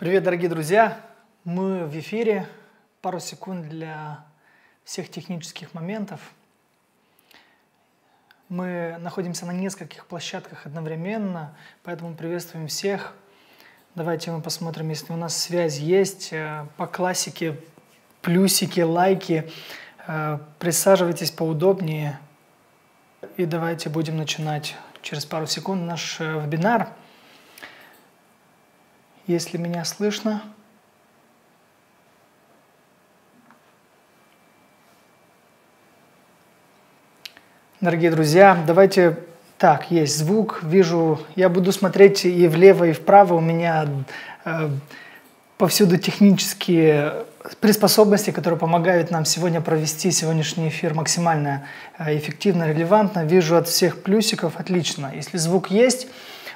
Привет, дорогие друзья! Мы в эфире. Пару секунд для всех технических моментов. Мы находимся на нескольких площадках одновременно, поэтому приветствуем всех. Давайте мы посмотрим, если у нас связь есть. Э, по классике плюсики, лайки. Э, присаживайтесь поудобнее. И давайте будем начинать через пару секунд наш э, вебинар – если меня слышно. Дорогие друзья, давайте... Так, есть звук, вижу, я буду смотреть и влево, и вправо, у меня э, повсюду технические приспособности, которые помогают нам сегодня провести сегодняшний эфир максимально э, эффективно, релевантно. Вижу от всех плюсиков, отлично. Если звук есть,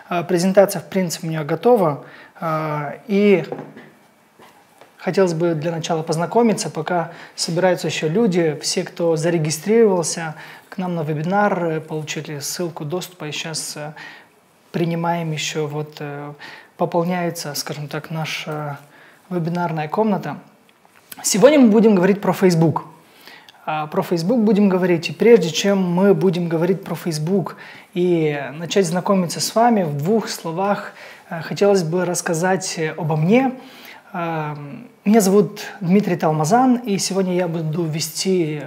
э, презентация в принципе у меня готова. А, и хотелось бы для начала познакомиться, пока собираются еще люди, все, кто зарегистрировался к нам на вебинар, получили ссылку доступа, и сейчас э, принимаем еще, вот э, пополняется, скажем так, наша вебинарная комната. Сегодня мы будем говорить про Facebook. А, про Facebook будем говорить. И прежде чем мы будем говорить про Facebook и начать знакомиться с вами, в двух словах Э, хотелось бы рассказать э, обо мне. Э, меня зовут Дмитрий Талмазан, и сегодня я буду вести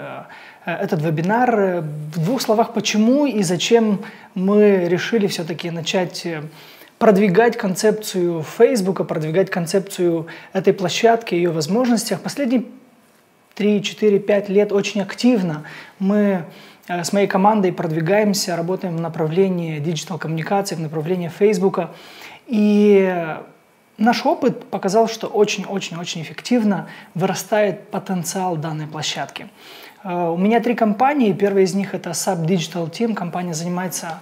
этот вебинар. В двух словах, почему и зачем мы решили все-таки начать продвигать концепцию Facebook, продвигать концепцию этой площадки, ее возможностях. Последние 3, 4, 5 лет очень активно мы с моей командой продвигаемся, работаем в направлении диджитал-коммуникации, в направлении Facebook. И наш опыт показал, что очень-очень-очень эффективно вырастает потенциал данной площадки. Э, у меня три компании. Первая из них это Sub Digital Team. Компания занимается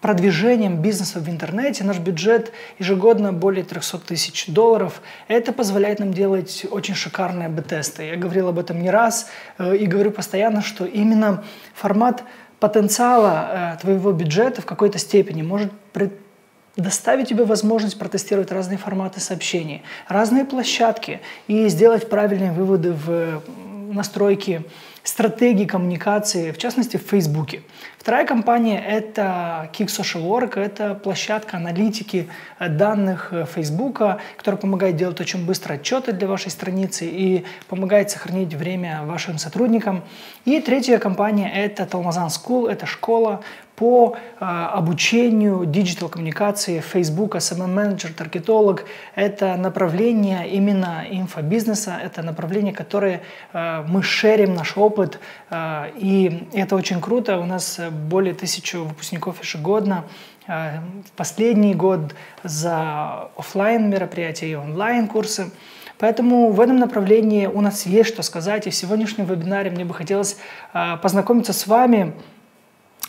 продвижением бизнеса в интернете. Наш бюджет ежегодно более 300 тысяч долларов. Это позволяет нам делать очень шикарные б-тесты. Я говорил об этом не раз э, и говорю постоянно, что именно формат потенциала э, твоего бюджета в какой-то степени может доставить тебе возможность протестировать разные форматы сообщений, разные площадки и сделать правильные выводы в настройке стратегии коммуникации, в частности, в Фейсбуке. Вторая компания – это Kick Social Work, это площадка аналитики данных Фейсбука, которая помогает делать очень быстро отчеты для вашей страницы и помогает сохранить время вашим сотрудникам. И третья компания – это Talmazan School, это школа по э, обучению digital коммуникации Facebook, SMM менеджер, таргетолог. Это направление именно инфобизнеса, это направление, которое э, мы шерим наш опыт, э, и это очень круто. У нас более тысячи выпускников ежегодно. В последний год за офлайн мероприятия и онлайн курсы. Поэтому в этом направлении у нас есть что сказать. И в сегодняшнем вебинаре мне бы хотелось э, познакомиться с вами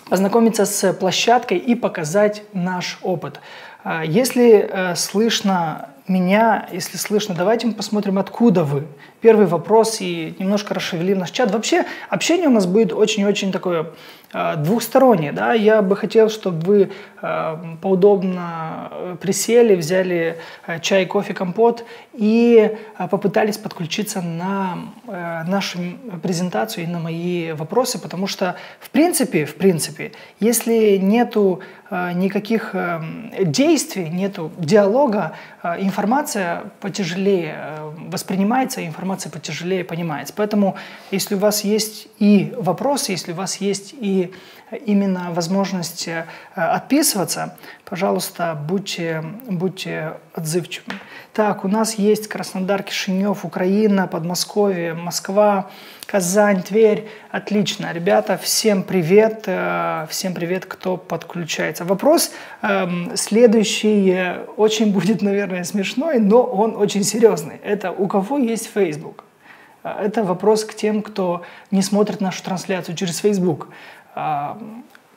познакомиться с площадкой и показать наш опыт. А, если э, слышно меня, если слышно, давайте мы посмотрим, откуда вы. Первый вопрос и немножко расшевелим наш чат. Вообще общение у нас будет очень-очень такое э, двухстороннее. Да? Я бы хотел, чтобы вы э, поудобно э, присели, взяли чай, кофе, компот и попытались подключиться на нашу презентацию и на мои вопросы, потому что в принципе, в принципе, если нету никаких действий, нету диалога, информация потяжелее воспринимается, информация потяжелее понимается. Поэтому, если у вас есть и вопросы, если у вас есть и именно возможность э, отписываться, пожалуйста, будьте, будьте отзывчивыми. Так, у нас есть Краснодар, Кишинев, Украина, Подмосковье, Москва, Казань, Тверь. Отлично. Ребята, всем привет. Э, всем привет, кто подключается. Вопрос эм, следующий э, очень будет, наверное, смешной, но он очень серьезный. Это у кого есть Facebook? Это вопрос к тем, кто не смотрит нашу трансляцию через Facebook. А,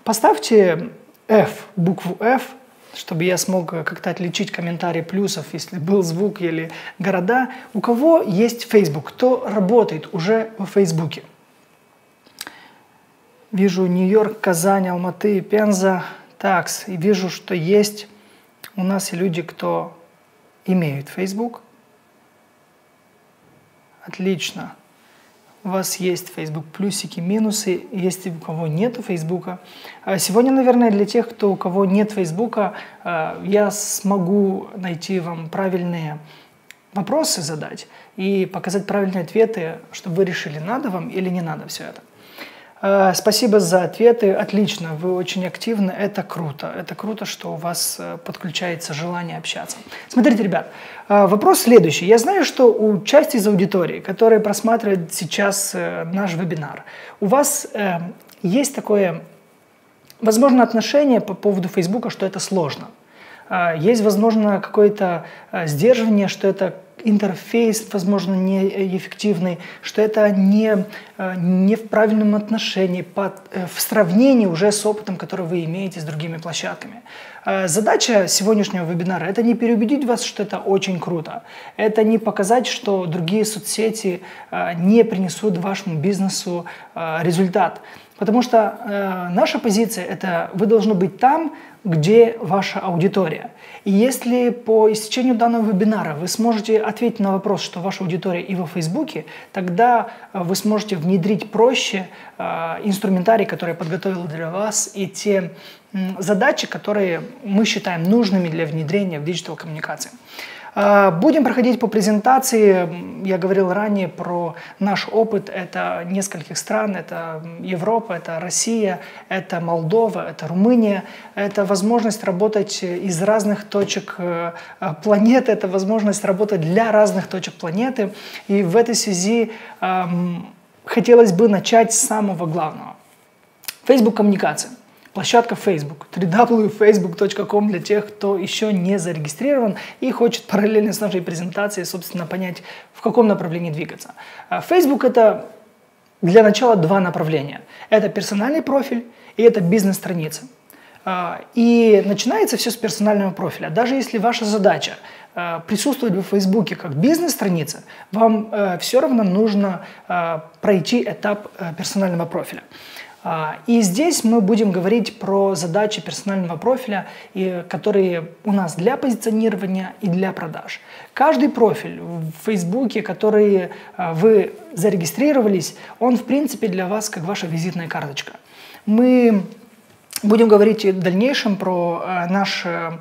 поставьте F, букву F, чтобы я смог как-то отличить комментарии плюсов, если был звук или города. У кого есть Facebook? Кто работает уже в Фейсбуке? Вижу Нью-Йорк, Казань, Алматы, Пенза, Такс. И вижу, что есть у нас и люди, кто имеют Facebook. Отлично. У вас есть Facebook плюсики, минусы, если у кого нет Фейсбука. Сегодня, наверное, для тех, кто у кого нет Фейсбука, э, я смогу найти вам правильные вопросы задать и показать правильные ответы, чтобы вы решили, надо вам или не надо все это. Э, спасибо за ответы. Отлично, вы очень активны. Это круто. Это круто, что у вас э, подключается желание общаться. Смотрите, ребят, э, вопрос следующий. Я знаю, что у части из аудитории, которые просматривают сейчас наш вебинар, у вас есть такое, возможно, отношение по поводу Фейсбука, что это сложно. Есть, возможно, какое-то сдерживание, что это интерфейс, возможно, неэффективный, что это не, э, не в правильном отношении, под, э, в сравнении уже с опытом, который вы имеете с другими площадками. Э, задача сегодняшнего вебинара – это не переубедить вас, что это очень круто. Это не показать, что другие соцсети не принесут вашему бизнесу результат. Потому что наша позиция – это вы должны быть там, где ваша аудитория. И если по истечению данного вебинара вы сможете ответить на вопрос, что ваша аудитория и во Фейсбуке, тогда э, вы сможете внедрить проще э, инструментарий, который я подготовил для вас, и те задачи, которые мы считаем нужными для внедрения в digital коммуникации. А, будем проходить по презентации. Я говорил ранее про наш опыт. Это нескольких стран. Это Европа, это Россия, это Молдова, это Румыния. Это возможность работать из разных точек э, планеты. Это возможность работать для разных точек планеты. И в этой связи хотелось бы начать с самого главного. Facebook коммуникация. Площадка Facebook, www.facebook.com для тех, кто еще не зарегистрирован и хочет параллельно с нашей презентацией, собственно, понять, в каком направлении двигаться. А, Facebook это для начала два направления. Это персональный профиль и это бизнес-страница. А, и начинается все с персонального профиля. Даже если ваша задача а, присутствовать в Фейсбуке как бизнес-страница, вам э, все равно нужно пройти этап э, персонального профиля. А, и здесь мы будем говорить про задачи персонального профиля, которые у нас для позиционирования и для продаж. Каждый профиль в Фейсбуке, который а, вы зарегистрировались, он в принципе для вас как ваша визитная карточка. Мы Будем говорить в дальнейшем про э, наш э,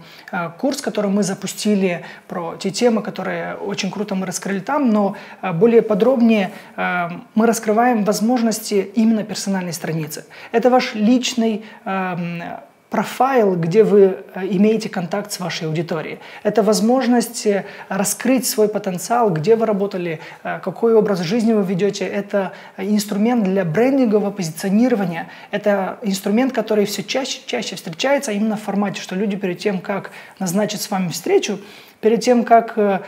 курс, который мы запустили, про те темы, которые очень круто мы раскрыли там, но э, более подробнее мы раскрываем возможности именно персональной страницы. Это ваш личный эм, профайл, где вы э, имеете контакт с вашей аудиторией. Это возможность э, раскрыть свой потенциал, где вы работали, э, какой образ жизни вы ведете. Это инструмент для брендингового позиционирования. Это инструмент, который все чаще и чаще встречается именно в формате, что люди перед тем, как назначить с вами встречу, перед тем, как э,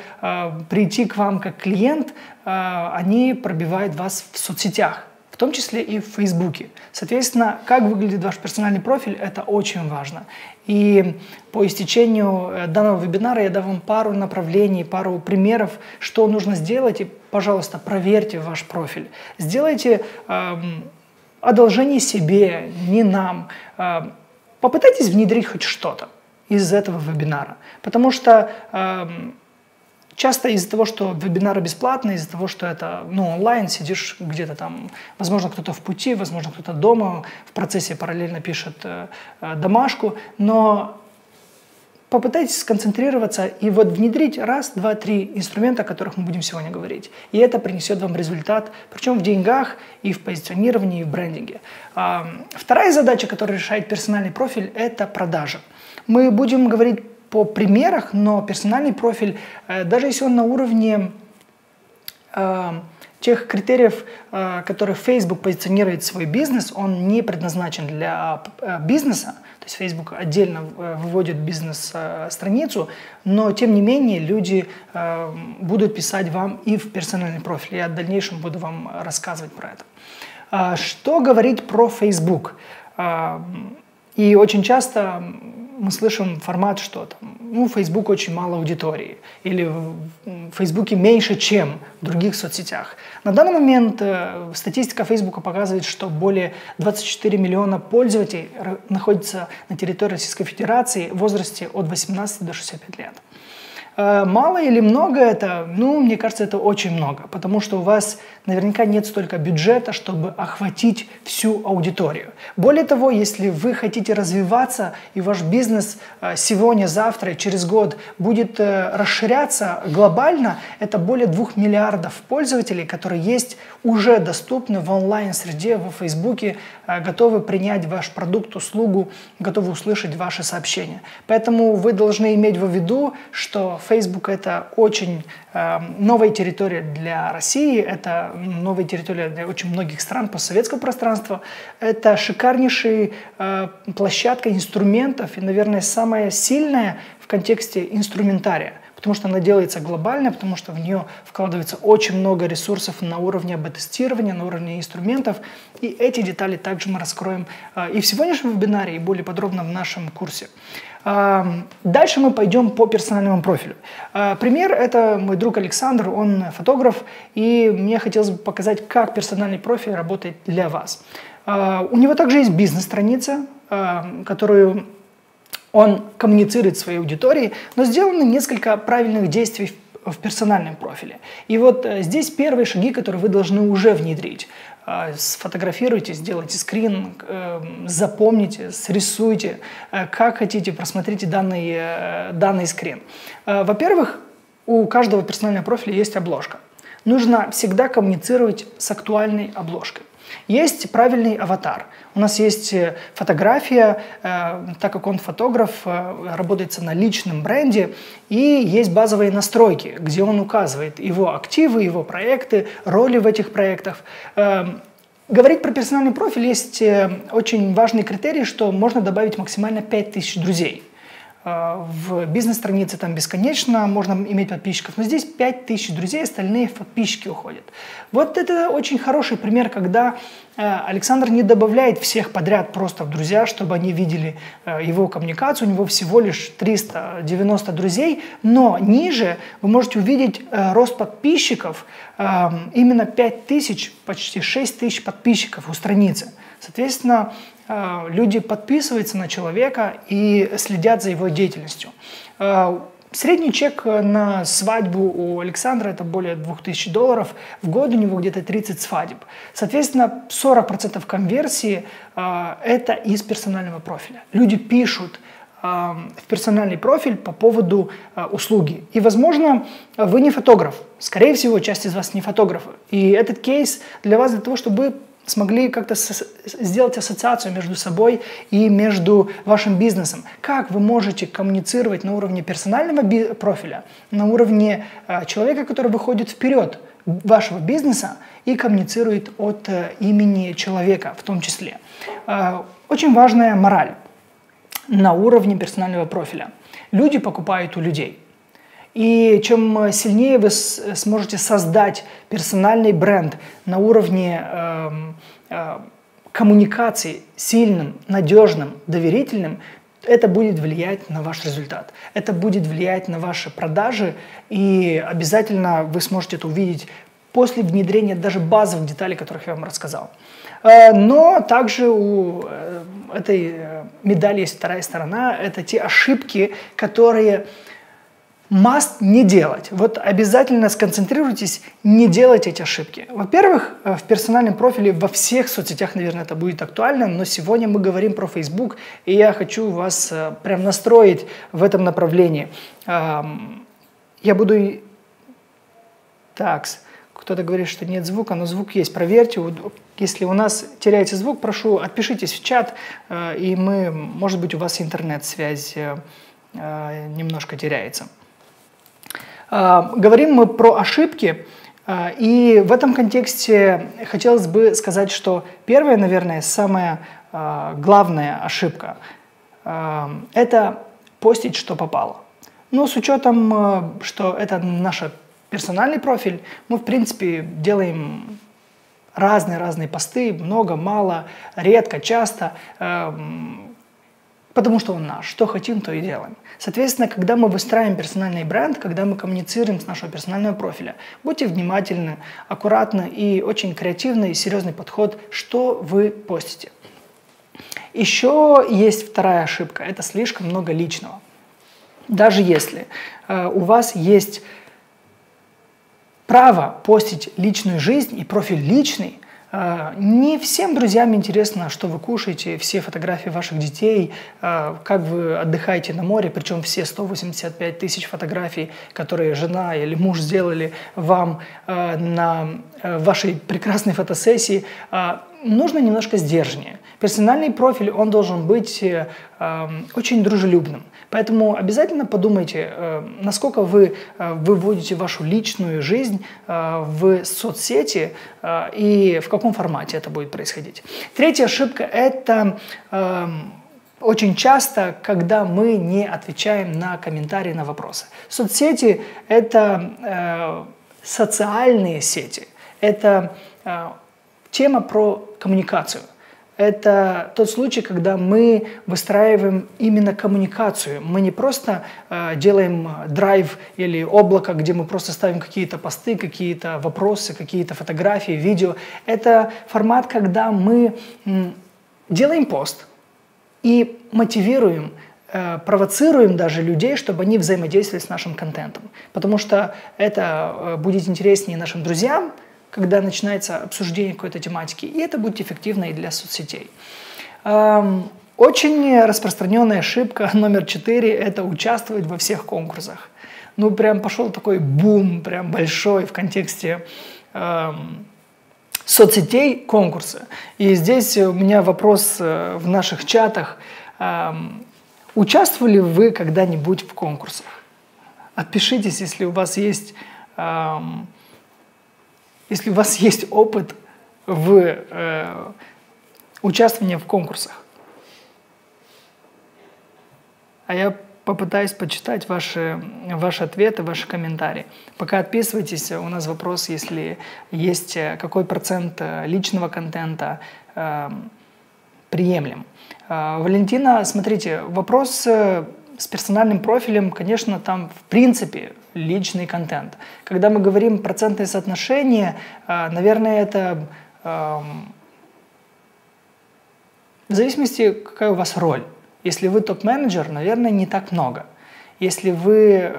прийти к вам как клиент, э, они пробивают вас в соцсетях том числе и в Фейсбуке. Соответственно, как выглядит ваш персональный профиль, это очень важно. И по истечению э, данного вебинара я дам вам пару направлений, пару примеров, что нужно сделать. И, пожалуйста, проверьте ваш профиль. Сделайте эм, одолжение себе, не нам. Э, попытайтесь внедрить хоть что-то из этого вебинара. Потому что эм, Часто из-за того, что вебинары бесплатные, из-за того, что это ну, онлайн, сидишь где-то там, возможно, кто-то в пути, возможно, кто-то дома, в процессе параллельно пишет э, э, домашку, но попытайтесь сконцентрироваться и вот внедрить раз, два, три инструмента, о которых мы будем сегодня говорить. И это принесет вам результат, причем в деньгах и в позиционировании, и в брендинге. А, вторая задача, которую решает персональный профиль, это продажа. Мы будем говорить по примерах, но персональный профиль, э, даже если он на уровне э, тех критериев, э, которые Facebook позиционирует свой бизнес, он не предназначен для бизнеса, то есть Facebook отдельно выводит бизнес-страницу, но тем не менее люди будут писать вам и в персональный профиль. Я в дальнейшем буду вам рассказывать про это. Что говорить про Facebook? И очень часто мы слышим формат, что там, ну, Facebook очень мало аудитории, или в Фейсбуке меньше, чем в других соцсетях. На данный момент э, статистика Facebook показывает, что более 24 миллиона пользователей находятся на территории Российской Федерации в возрасте от 18 до 65 лет. Э, мало или много это? Ну, мне кажется, это очень много, потому что у вас наверняка нет столько бюджета, чтобы охватить всю аудиторию. Более того, если вы хотите развиваться, и ваш бизнес э, сегодня, завтра, через год будет э, расширяться глобально, это более двух миллиардов пользователей, которые есть уже доступны в онлайн-среде, в Фейсбуке, готовы принять ваш продукт, услугу, готовы услышать ваши сообщения. Поэтому вы должны иметь в виду, что Facebook это очень э, новая территория для России, это новая территория для очень многих стран постсоветского пространства. Это шикарнейшая э, площадка инструментов и, наверное, самая сильная в контексте инструментария потому что она делается глобально, потому что в нее вкладывается очень много ресурсов на уровне АБ-тестирования, на уровне инструментов. И эти детали также мы раскроем э, и в сегодняшнем вебинаре, и более подробно в нашем курсе. Дальше мы пойдем по персональному профилю. А, пример – это мой друг Александр, он фотограф, и мне хотелось бы показать, как персональный профиль работает для вас. А, у него также есть бизнес-страница, которую он коммуницирует своей аудиторией, но сделано несколько правильных действий в персональном профиле. И вот э, здесь первые шаги, которые вы должны уже внедрить. А, сфотографируйте, сделайте скрин, эм, запомните, срисуйте, э, как хотите, просмотрите данный, э, данный скрин. Э, во-первых, у каждого персонального профиля есть обложка. Нужно всегда коммуницировать с актуальной обложкой. Есть правильный аватар. У нас есть фотография, э, так как он фотограф, э, работает на личном бренде, и есть базовые настройки, где он указывает его активы, его проекты, роли в этих проектах. Э, говорить про персональный профиль есть очень важный критерий, что можно добавить максимально 5000 друзей. А, в бизнес-странице там бесконечно можно иметь подписчиков, но здесь 5000 друзей, остальные подписчики уходят. Вот это очень хороший пример, когда э, Александр не добавляет всех подряд просто в друзья, чтобы они видели э, его коммуникацию. У него всего лишь 390 друзей, но ниже вы можете увидеть э, рост подписчиков, именно 5000, почти 6000 подписчиков у страницы. Соответственно, Э, люди подписываются на человека и следят за его деятельностью. Э, средний чек на свадьбу у Александра это более 2000 долларов. В год у него где-то 30 свадеб. Соответственно, 40% конверсии э, это из персонального профиля. Люди пишут в персональный профиль по поводу услуги. И, возможно, вы не фотограф. Скорее всего, часть из вас не фотографы. И этот кейс для вас для того, чтобы смогли как-то сделать ассоциацию между собой и между вашим бизнесом. Как вы можете коммуницировать на уровне персонального профиля, на уровне э, человека, который выходит вперед вашего бизнеса и коммуницирует от э, имени человека в том числе. Э, очень важная мораль на уровне персонального профиля. Люди покупают у людей – и чем сильнее вы сможете создать персональный бренд на уровне э, э, коммуникации сильным, надежным, доверительным, это будет влиять на ваш результат. Это будет влиять на ваши продажи, и обязательно вы сможете это увидеть после внедрения даже базовых деталей, которых я вам рассказал. Э, но также у э, этой э, медали есть вторая сторона. Это те ошибки, которые must не делать. Вот обязательно сконцентрируйтесь, не делать эти ошибки. Во-первых, э, в персональном профиле во всех соцсетях, наверное, это будет актуально, но сегодня мы говорим про Facebook, и я хочу вас э, прям настроить в этом направлении. Я буду... Так, кто-то говорит, что нет звука, но звук есть. Проверьте, если у нас теряется звук, прошу, отпишитесь в чат, э, и мы, может быть, у вас интернет-связь немножко теряется. А, говорим мы про ошибки, а, и в этом контексте хотелось бы сказать, что первая, наверное, самая а, главная ошибка – это постить, что попало. Но с учетом, что это наш персональный профиль, мы, в принципе, делаем разные-разные посты, много, мало, редко, часто, потому что он наш. Что хотим, то и делаем. Соответственно, когда мы выстраиваем персональный бренд, когда мы коммуницируем с нашего персонального профиля, будьте внимательны, аккуратны и очень креативный и серьезный подход, что вы постите. Еще есть вторая ошибка – это слишком много личного. даже если э, у вас есть право постить личную жизнь и профиль личный, не всем друзьям интересно, что вы кушаете, все фотографии ваших детей, а, как вы отдыхаете на море, причем все 185 тысяч фотографий, которые жена или муж сделали вам а, на вашей прекрасной фотосессии, нужно немножко сдержаннее. Персональный профиль, он должен быть очень дружелюбным. Поэтому обязательно подумайте, э, насколько вы э, выводите вашу личную жизнь э, в соцсети и в каком формате это будет происходить. Третья ошибка – это эм, очень часто, когда мы не отвечаем на комментарии, на вопросы. Соцсети – это социальные сети, это тема про коммуникацию – это тот случай, когда мы выстраиваем именно коммуникацию. Мы не просто э, делаем драйв или облако, где мы просто ставим какие-то посты, какие-то вопросы, какие-то фотографии, видео. Это формат, когда мы м, делаем пост и мотивируем э, провоцируем даже людей, чтобы они взаимодействовали с нашим контентом. Потому что это э, будет интереснее нашим друзьям, когда начинается обсуждение какой-то тематики, и это будет эффективно и для соцсетей. Очень распространенная ошибка номер четыре – это участвовать во всех конкурсах. Ну, прям пошел такой бум, прям большой в контексте эм, соцсетей конкурса. И здесь у меня вопрос э, в наших чатах. Эм, участвовали вы когда-нибудь в конкурсах? Отпишитесь, если у вас есть эм, если у вас есть опыт в э, участвовании в конкурсах. А я попытаюсь почитать ваши, ваши ответы, ваши комментарии. Пока отписывайтесь, у нас вопрос, если есть э, какой процент э, личного контента э, приемлем. Э, Валентина, смотрите, вопрос э, с персональным профилем, конечно, там в принципе личный контент. Когда мы говорим процентное соотношение, а, наверное, это в зависимости, какая у вас роль. Если вы топ-менеджер, наверное, не так много. Если вы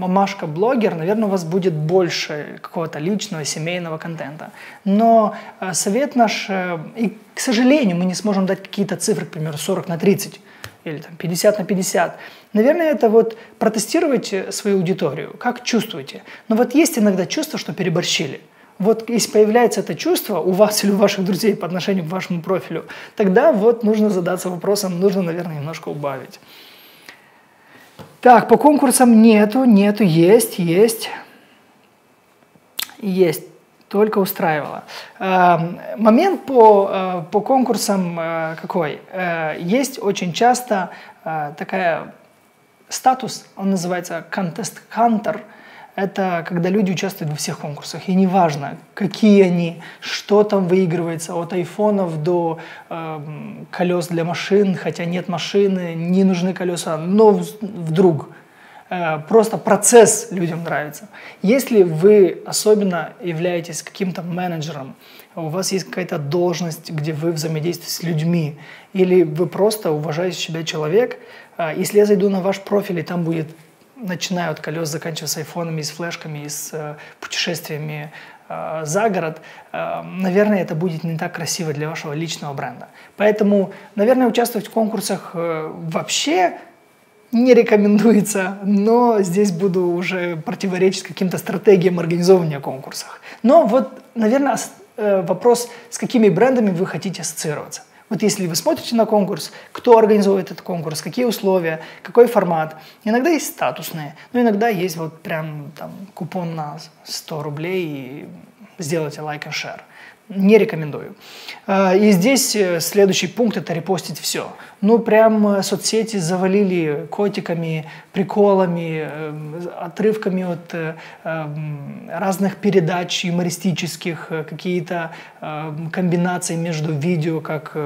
мамашка-блогер, наверное, у вас будет больше какого-то личного, семейного контента. Но а, совет наш, э, и, к сожалению, мы не сможем дать какие-то цифры, к примеру, 40 на 30 или там 50 на 50. Наверное, это вот протестировать свою аудиторию, как чувствуете. Но вот есть иногда чувство, что переборщили. Вот если появляется это чувство у вас или у ваших друзей по отношению к вашему профилю, тогда вот нужно задаться вопросом, нужно, наверное, немножко убавить. Так, по конкурсам нету, нету, есть, есть. Есть только устраивало. Эм, момент по, э, по конкурсам э, какой? Э, есть очень часто такая статус, он называется Contest Hunter. Это когда люди участвуют во всех конкурсах, и неважно, какие они, что там выигрывается, от айфонов до э, колес для машин, хотя нет машины, не нужны колеса, но вдруг просто процесс людям нравится. Если вы особенно являетесь каким-то менеджером, у вас есть какая-то должность, где вы взаимодействуете с людьми, или вы просто уважающий себя человек, э, если я зайду на ваш профиль, и там будет, начиная от колес, заканчивая с айфонами, с флешками, с э, путешествиями за город, наверное, это будет не так красиво для вашего личного бренда. Поэтому, наверное, участвовать в конкурсах вообще не рекомендуется, но здесь буду уже противоречить каким-то стратегиям организования конкурсов. Но вот, наверное, э, вопрос, с какими брендами вы хотите ассоциироваться. Вот если вы смотрите на конкурс, кто организует этот конкурс, какие условия, какой формат. Иногда есть статусные, но иногда есть вот прям там купон на 100 рублей и сделайте лайк и шер. Не рекомендую. А, и здесь э, следующий пункт – это репостить все. Ну, прям э, соцсети завалили котиками, приколами, э, отрывками от разных передач юмористических, какие-то комбинации между видео, как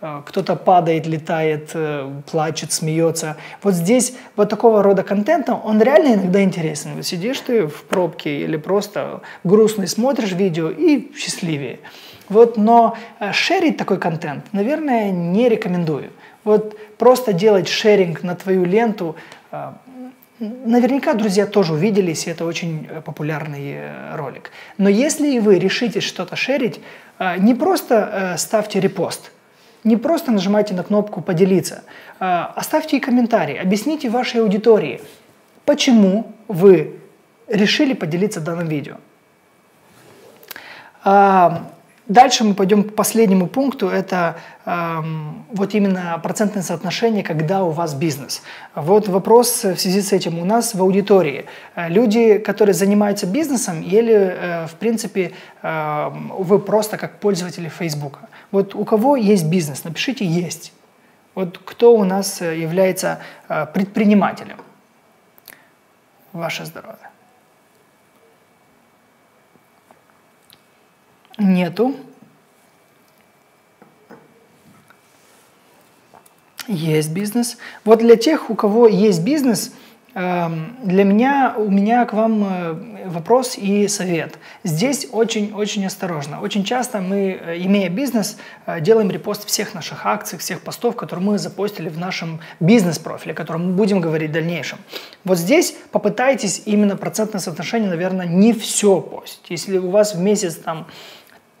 кто-то падает, летает, плачет, смеется. Вот здесь вот такого рода контента, он реально иногда интересен. Сидишь ты в пробке или просто грустный смотришь видео и счастливее. Вот, но э, шерить такой контент, наверное, не рекомендую. Вот просто делать шеринг на твою ленту, э, Наверняка друзья тоже увиделись, это очень э, популярный э, ролик. Но если вы решите что-то шерить, не просто ставьте репост, не просто нажимайте на кнопку «Поделиться», оставьте и комментарий, объясните вашей аудитории, почему вы решили поделиться данным видео. Дальше мы пойдем к последнему пункту, это эм, вот именно процентное соотношение, когда у вас бизнес. Вот вопрос в связи с этим у нас в аудитории. Э, люди, которые занимаются бизнесом, или, э, в принципе, э, вы просто как пользователи Facebook. Вот у кого есть бизнес, напишите «есть». Вот кто у нас является э, предпринимателем? Ваше здоровье. Нету. Есть бизнес. Вот для тех, у кого есть бизнес, эм, для меня, у меня к вам э, вопрос и совет. Здесь очень-очень осторожно. Очень часто мы, э, имея бизнес, э, делаем репост всех наших акций, всех постов, которые мы запостили в нашем бизнес-профиле, о котором мы будем говорить в дальнейшем. Вот здесь попытайтесь именно процентное соотношение, наверное, не все постить. Если у вас в месяц там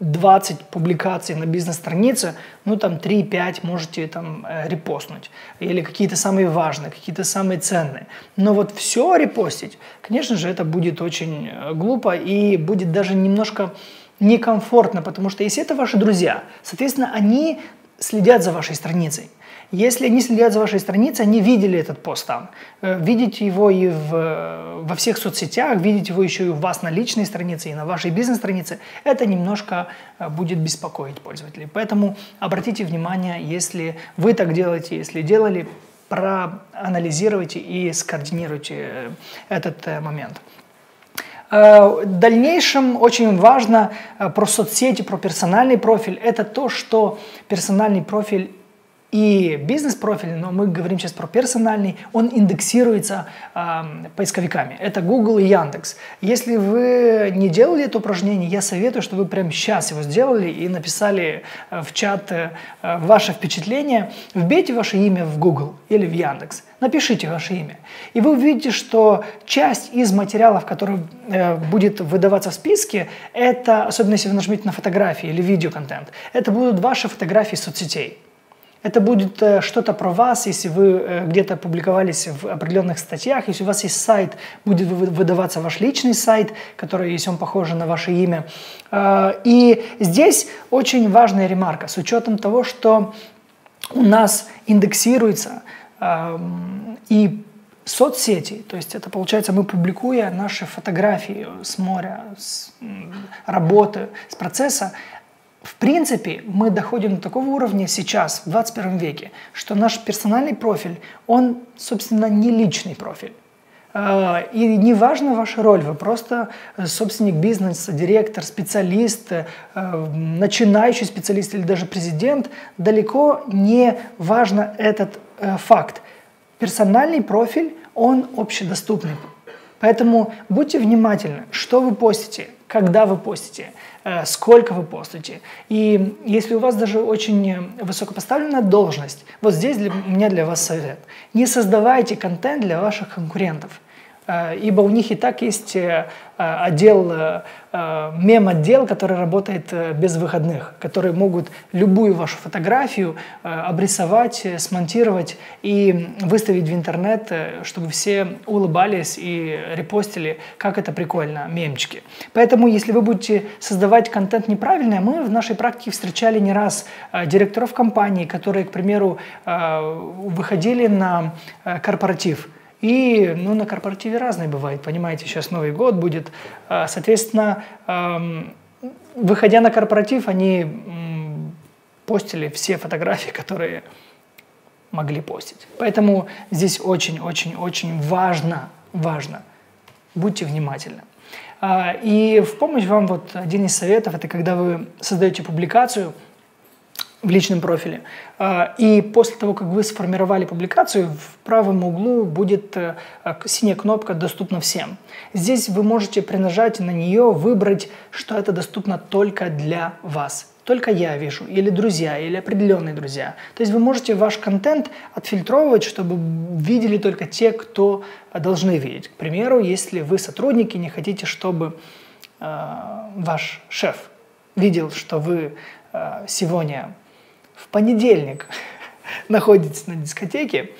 20 публикаций на бизнес-странице, ну там 3-5 можете там э, репостнуть. Или какие-то самые важные, какие-то самые ценные. Но вот все репостить, конечно же, это будет очень э, глупо и будет даже немножко некомфортно, потому что если это ваши друзья, соответственно, они следят за вашей страницей. Если они следят за вашей страницей, они видели этот пост там. Э, видите его и в, во всех соцсетях, видите его еще и у вас на личной странице, и на вашей бизнес-странице, это немножко э, будет беспокоить пользователей. Поэтому обратите внимание, если вы так делаете, если делали, проанализируйте и скоординируйте э, этот момент. В дальнейшем очень важно про соцсети, про персональный профиль. Это то, что персональный профиль и бизнес-профиль, но мы говорим сейчас про персональный, он индексируется э, поисковиками. Это Google и Яндекс. Если вы не делали это упражнение, я советую, что вы прямо сейчас его сделали и написали э, в чат э, ваше впечатление. Вбейте ваше имя в Google или в Яндекс. Напишите ваше имя. И вы увидите, что часть из материалов, который э, будет выдаваться в списке, это, особенно если вы нажмете на фотографии или видеоконтент, это будут ваши фотографии соцсетей. Это будет э, что-то про вас, если вы э, где-то публиковались в определенных статьях, если у вас есть сайт, будет выдаваться ваш личный сайт, который, если он похож на ваше имя. Э, и здесь очень важная ремарка, с учетом того, что у нас индексируется и соцсети, то есть это получается мы публикуя наши фотографии с моря, с работы, с процесса, в принципе, мы доходим до такого уровня сейчас, в 21 веке, что наш персональный профиль, он, собственно, не личный профиль. А, и не важна ваша роль, вы просто собственник бизнеса, директор, специалист, э, начинающий специалист или даже президент. Далеко не важно этот э, факт. Персональный профиль, он общедоступный. Поэтому будьте внимательны, что вы постите, когда вы постите, э, сколько вы постите. И если у вас даже очень высокопоставленная должность, вот здесь для, у меня для вас совет. Не создавайте контент для ваших конкурентов. Э, ибо у них и так есть э, отдел, э, мем-отдел, который работает без выходных, которые могут любую вашу фотографию обрисовать, смонтировать и выставить в интернет, чтобы все улыбались и репостили, как это прикольно, мемчики. Поэтому, если вы будете создавать контент неправильный, мы в нашей практике встречали не раз директоров компаний, которые, к примеру, выходили на корпоратив – и ну, на корпоративе разное бывает, понимаете, сейчас Новый год будет. А, соответственно, выходя на корпоратив, они постили все фотографии, которые могли постить. Поэтому здесь очень-очень-очень важно, важно, будьте внимательны. А, и в помощь вам вот один из советов, это когда вы создаете публикацию – в личном профиле. А, и после того, как вы сформировали публикацию, в правом углу будет э, синяя кнопка «Доступно всем». Здесь вы можете при нажатии на нее выбрать, что это доступно только для вас. только я вижу, или друзья, или определенные друзья. То есть вы можете ваш контент отфильтровывать, чтобы видели только те, кто должны видеть. К примеру, если вы сотрудники, не хотите, чтобы э, ваш шеф видел, что вы э, сегодня понедельник находитесь на дискотеке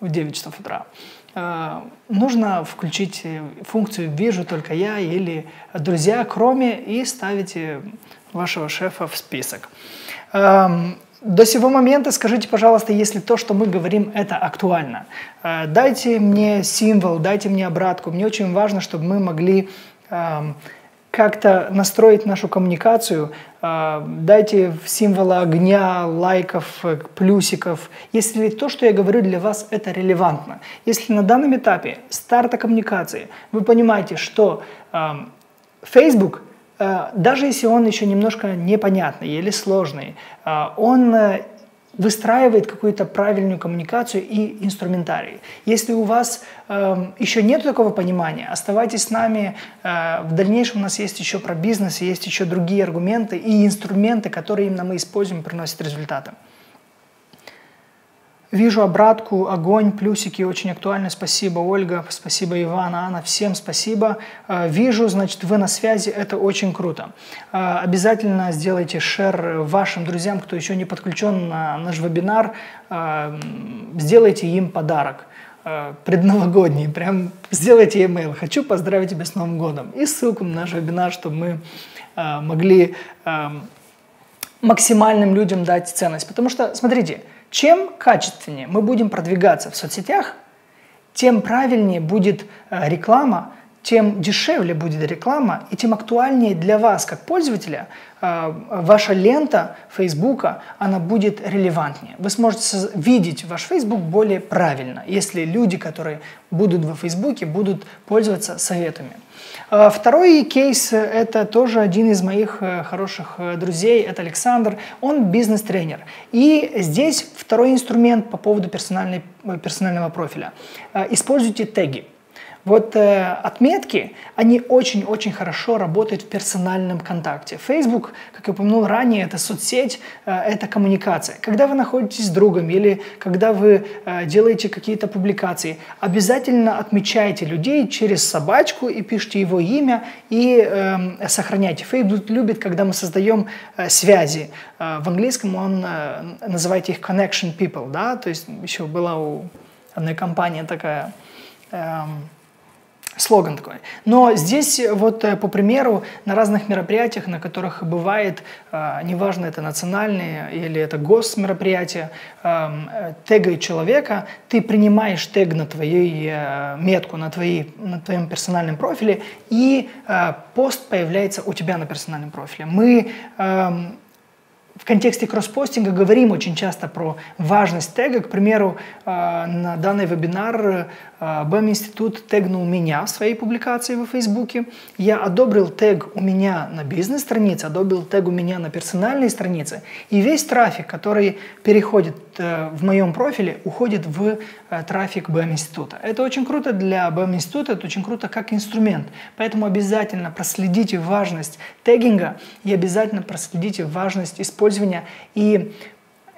в 9 часов утра, э, нужно включить функцию «Вижу только я» или «Друзья, кроме» и ставите вашего шефа в список. Эм, до сего момента скажите, пожалуйста, если то, что мы говорим, это актуально. Э, дайте мне символ, дайте мне обратку. Мне очень важно, чтобы мы могли эм, как-то настроить нашу коммуникацию, э, дайте символы огня, лайков, плюсиков, если то, что я говорю для вас, это релевантно. Если на данном этапе старта коммуникации вы понимаете, что Facebook, э, даже если он еще немножко непонятный или сложный, э, он выстраивает какую-то правильную коммуникацию и инструментарий. Если у вас э, еще нет такого понимания, оставайтесь с нами. Э, в дальнейшем у нас есть еще про бизнес, есть еще другие аргументы и инструменты, которые именно мы используем, приносят результаты. Вижу обратку, огонь, плюсики, очень актуально. Спасибо, Ольга, спасибо, Иван, Анна, всем спасибо. Э, вижу, значит, вы на связи, это очень круто. Э, обязательно сделайте шер вашим друзьям, кто еще не подключен на наш вебинар, э, сделайте им подарок предновогодний, прям сделайте email, хочу поздравить тебя с Новым годом, и ссылку на наш вебинар, чтобы мы могли максимальным людям дать ценность. Потому что, смотрите, чем качественнее мы будем продвигаться в соцсетях, тем правильнее будет э, реклама, тем дешевле будет реклама, и тем актуальнее для вас, как пользователя, э, ваша лента Фейсбука, она будет релевантнее. Вы сможете видеть ваш Facebook более правильно, если люди, которые будут во Фейсбуке, будут пользоваться советами. А, второй кейс – это тоже один из моих э, хороших э, друзей, это Александр. Он бизнес-тренер. И здесь второй инструмент по поводу персональной, э, персонального профиля. Используйте теги. Вот э, отметки, они очень-очень хорошо работают в персональном контакте. Facebook, как я упомянул ранее, это соцсеть, э, это коммуникация. Когда вы находитесь с другом или когда вы э, делаете какие-то публикации, обязательно отмечайте людей через собачку и пишите его имя и э, сохраняйте. Facebook любит, когда мы создаем э, связи. Э, в английском он э, называет их connection people, да, то есть еще была у одной компании такая... Э, слоган такой. Но здесь вот э, по примеру на разных мероприятиях, на которых бывает, э, неважно это национальные или это госмероприятия, эм, э, тегай человека, ты принимаешь тег на твоей метку, на, твоей, на твоем персональном профиле, и пост появляется у тебя на персональном профиле. Мы эм, в контексте кросспостинга говорим очень часто про важность тега. К примеру, э, на данный вебинар BAM-институт э, тегнул меня в своей публикации в Фейсбуке. Я одобрил тег у меня на бизнес-странице, одобрил тег у меня на персональной странице. И весь трафик, который переходит э, в моем профиле, уходит в трафик BAM-института. Это очень круто для BAM-института, это очень круто как инструмент. Поэтому обязательно проследите важность тегинга и обязательно проследите важность использования использования. И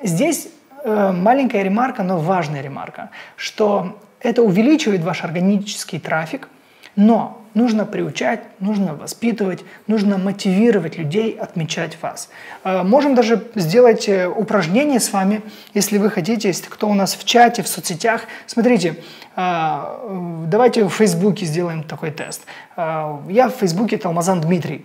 здесь э, маленькая ремарка, но важная ремарка, что это увеличивает ваш органический трафик, но нужно приучать, нужно воспитывать, нужно мотивировать людей отмечать вас. Э, можем даже сделать э, упражнение с вами, если вы хотите, если кто у нас в чате, в соцсетях. Смотрите, давайте в Фейсбуке сделаем такой тест. Я в Фейсбуке Талмазан Дмитрий.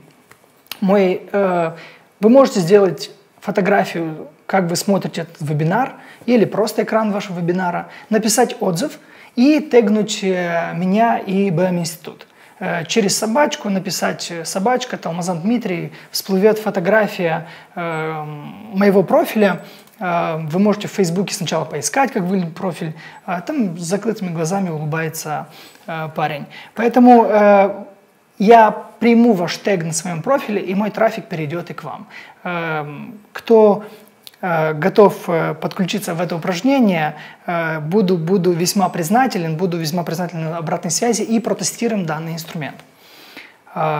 Мой, вы можете сделать фотографию, как вы смотрите этот вебинар, или просто экран вашего вебинара, написать отзыв и тегнуть э, меня и БМ-институт. Э, через собачку написать э, «собачка», Талмазан Дмитрий, всплывет фотография моего профиля, вы можете в Фейсбуке сначала поискать, как выглядит профиль, а там с закрытыми глазами улыбается парень. Поэтому я приму ваш тег на своем профиле, и мой трафик перейдет и к вам. Эм, кто готов э, подключиться в это упражнение, э, буду, буду весьма признателен, буду весьма признателен обратной связи и протестируем данный инструмент.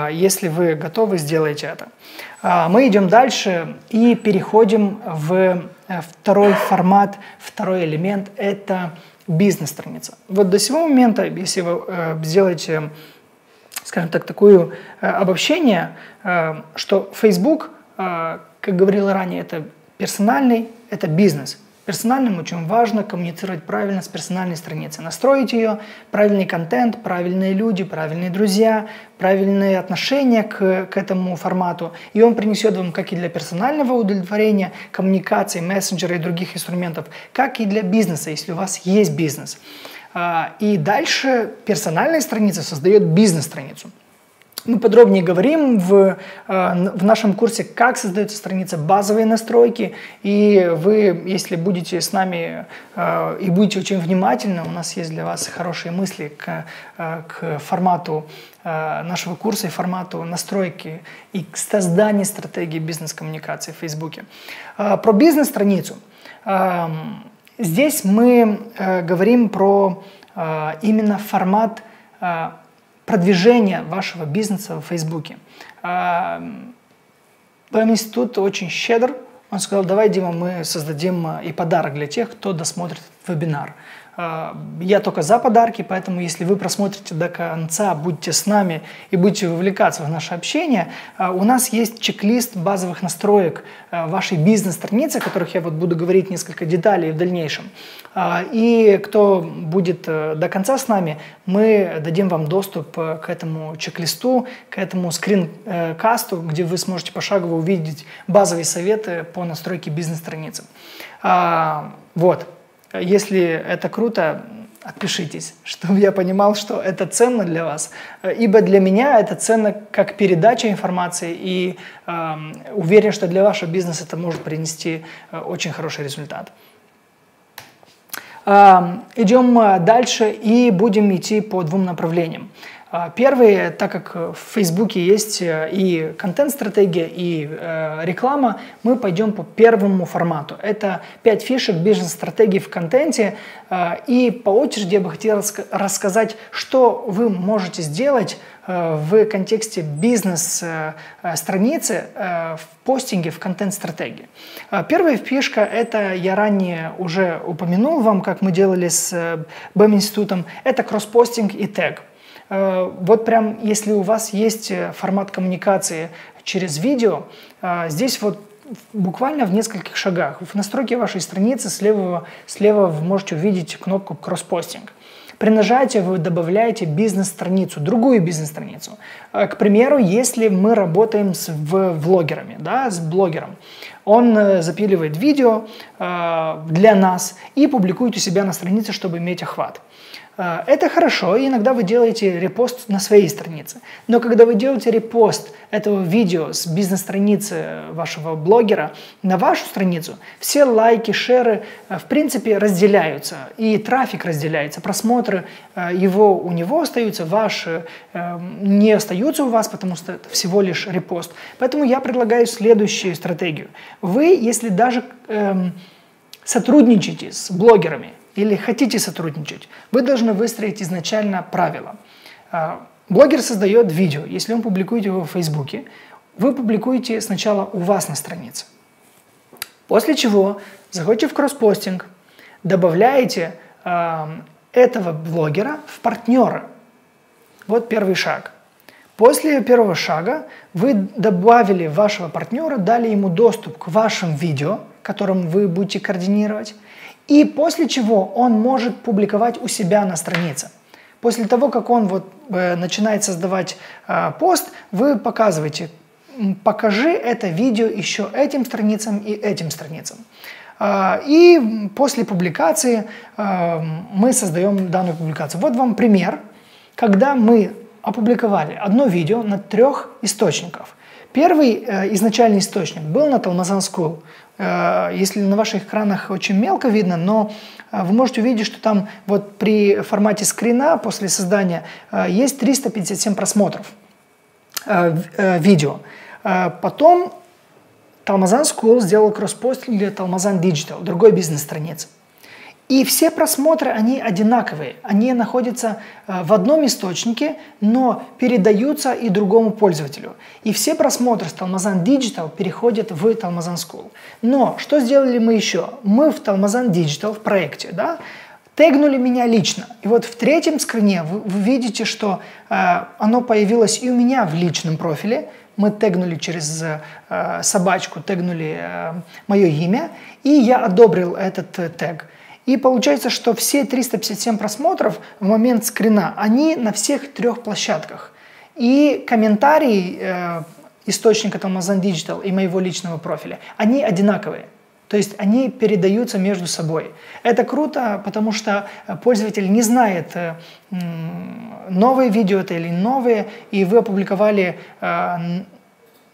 Если вы готовы, сделайте это. Мы идем дальше и переходим в второй формат, второй элемент – это бизнес-страница. Вот до сего момента, если вы сделаете скажем так, такое э, обобщение, э, что Facebook, э, как говорил ранее, это персональный, это бизнес. Персональным очень важно коммуницировать правильно с персональной страницей, настроить ее, правильный контент, правильные люди, правильные друзья, правильные отношения к, к этому формату. И он принесет вам как и для персонального удовлетворения, коммуникации, мессенджера и других инструментов, как и для бизнеса, если у вас есть бизнес. А, и дальше персональная страница создает бизнес-страницу. Мы подробнее говорим в, а, в нашем курсе, как создается страница, базовые настройки. И вы, если будете с нами а, и будете очень внимательны, у нас есть для вас хорошие мысли к, к формату нашего курса и формату настройки и к созданию стратегии бизнес-коммуникации в Фейсбуке. Про бизнес-страницу. Здесь мы э, говорим про э, именно формат э, продвижения вашего бизнеса в Фейсбуке. Э, институт очень щедр. Он сказал, давай, Дима, мы создадим э, и подарок для тех, кто досмотрит вебинар. А, я только за подарки, поэтому если вы просмотрите до конца, будьте с нами и будете вовлекаться в наше общение, а, у нас есть чек-лист базовых настроек а, вашей бизнес-страницы, о которых я вот буду говорить несколько деталей в дальнейшем. И кто будет э, до конца с нами, мы дадим вам доступ э, к этому чек-листу, к этому скринкасту, где вы сможете пошагово увидеть базовые советы по настройке бизнес-страницы. Вот. Если это круто, отпишитесь, чтобы я понимал, что это ценно для вас. Ибо для меня это ценно как передача информации, и э, уверен, что для вашего бизнеса это может принести э, очень хороший результат. Э, идем дальше и будем идти по двум направлениям. А, первый, так как в Фейсбуке есть э, и контент-стратегия, и э, реклама, мы пойдем по первому формату. Это 5 фишек бизнес-стратегии в контенте. Э, и по очереди я бы хотел рассказать, что вы можете сделать э, в контексте бизнес-страницы э, э, в постинге в контент-стратегии. Первая фишка, это я ранее уже упомянул вам, как мы делали с BEM-институтом, это кросс-постинг и тег. Э, вот прям, если у вас есть э, формат коммуникации через видео, э, здесь вот буквально в нескольких шагах. В настройке вашей страницы слева, слева вы можете увидеть кнопку «Кросспостинг». При нажатии вы добавляете бизнес-страницу, другую бизнес-страницу. К примеру, если мы работаем с влогерами, да, с блогером, он запиливает видео э, для нас и публикует у себя на странице, чтобы иметь охват. А, это хорошо, иногда вы делаете репост на своей странице. Но когда вы делаете репост этого видео с бизнес-страницы вашего блогера на вашу страницу, все лайки, шеры, э, в принципе, разделяются. И трафик разделяется, просмотры э, его у него остаются, ваши э, не остаются у вас, потому что это всего лишь репост. Поэтому я предлагаю следующую стратегию. Вы, если даже эм, сотрудничаете с блогерами, или хотите сотрудничать, вы должны выстроить изначально правила. А, блогер создает видео. Если он публикует его в Фейсбуке, вы публикуете сначала у вас на странице. После чего заходите в кросспостинг, добавляете э, этого блогера в партнера. Вот первый шаг. После первого шага вы добавили вашего партнера, дали ему доступ к вашим видео, которым вы будете координировать, и после чего он может публиковать у себя на странице. После того, как он вот, э, начинает создавать э, пост, вы показываете, покажи это видео еще этим страницам и этим страницам. Э, и после публикации мы создаем данную публикацию. Вот вам пример, когда мы опубликовали одно видео на трех источниках. Первый э, изначальный источник был на Talmazan School. Э, если на ваших экранах очень мелко видно, но э, вы можете увидеть, что там вот при формате скрина после создания э, есть 357 просмотров видео. Потом Talmazan School сделал кросспостинг для Talmazan Digital, другой бизнес-страницы. И все просмотры, они одинаковые. Они находятся э, в одном источнике, но передаются и другому пользователю. И все просмотры с Talmazan Digital переходят в Talmazan School. Но что сделали мы еще? Мы в Talmazan Digital, в проекте, да, тегнули меня лично. И вот в третьем скрине вы, вы видите, что э, оно появилось и у меня в личном профиле. Мы тегнули через э, собачку, тегнули э, мое имя, и я одобрил этот э, тег. И получается, что все 357 просмотров в момент скрина, они на всех трех площадках. И комментарии э, источника Amazon Digital и моего личного профиля, они одинаковые. То есть они передаются между собой. Это круто, потому что пользователь не знает, э, новые видео это или новые, и вы опубликовали э,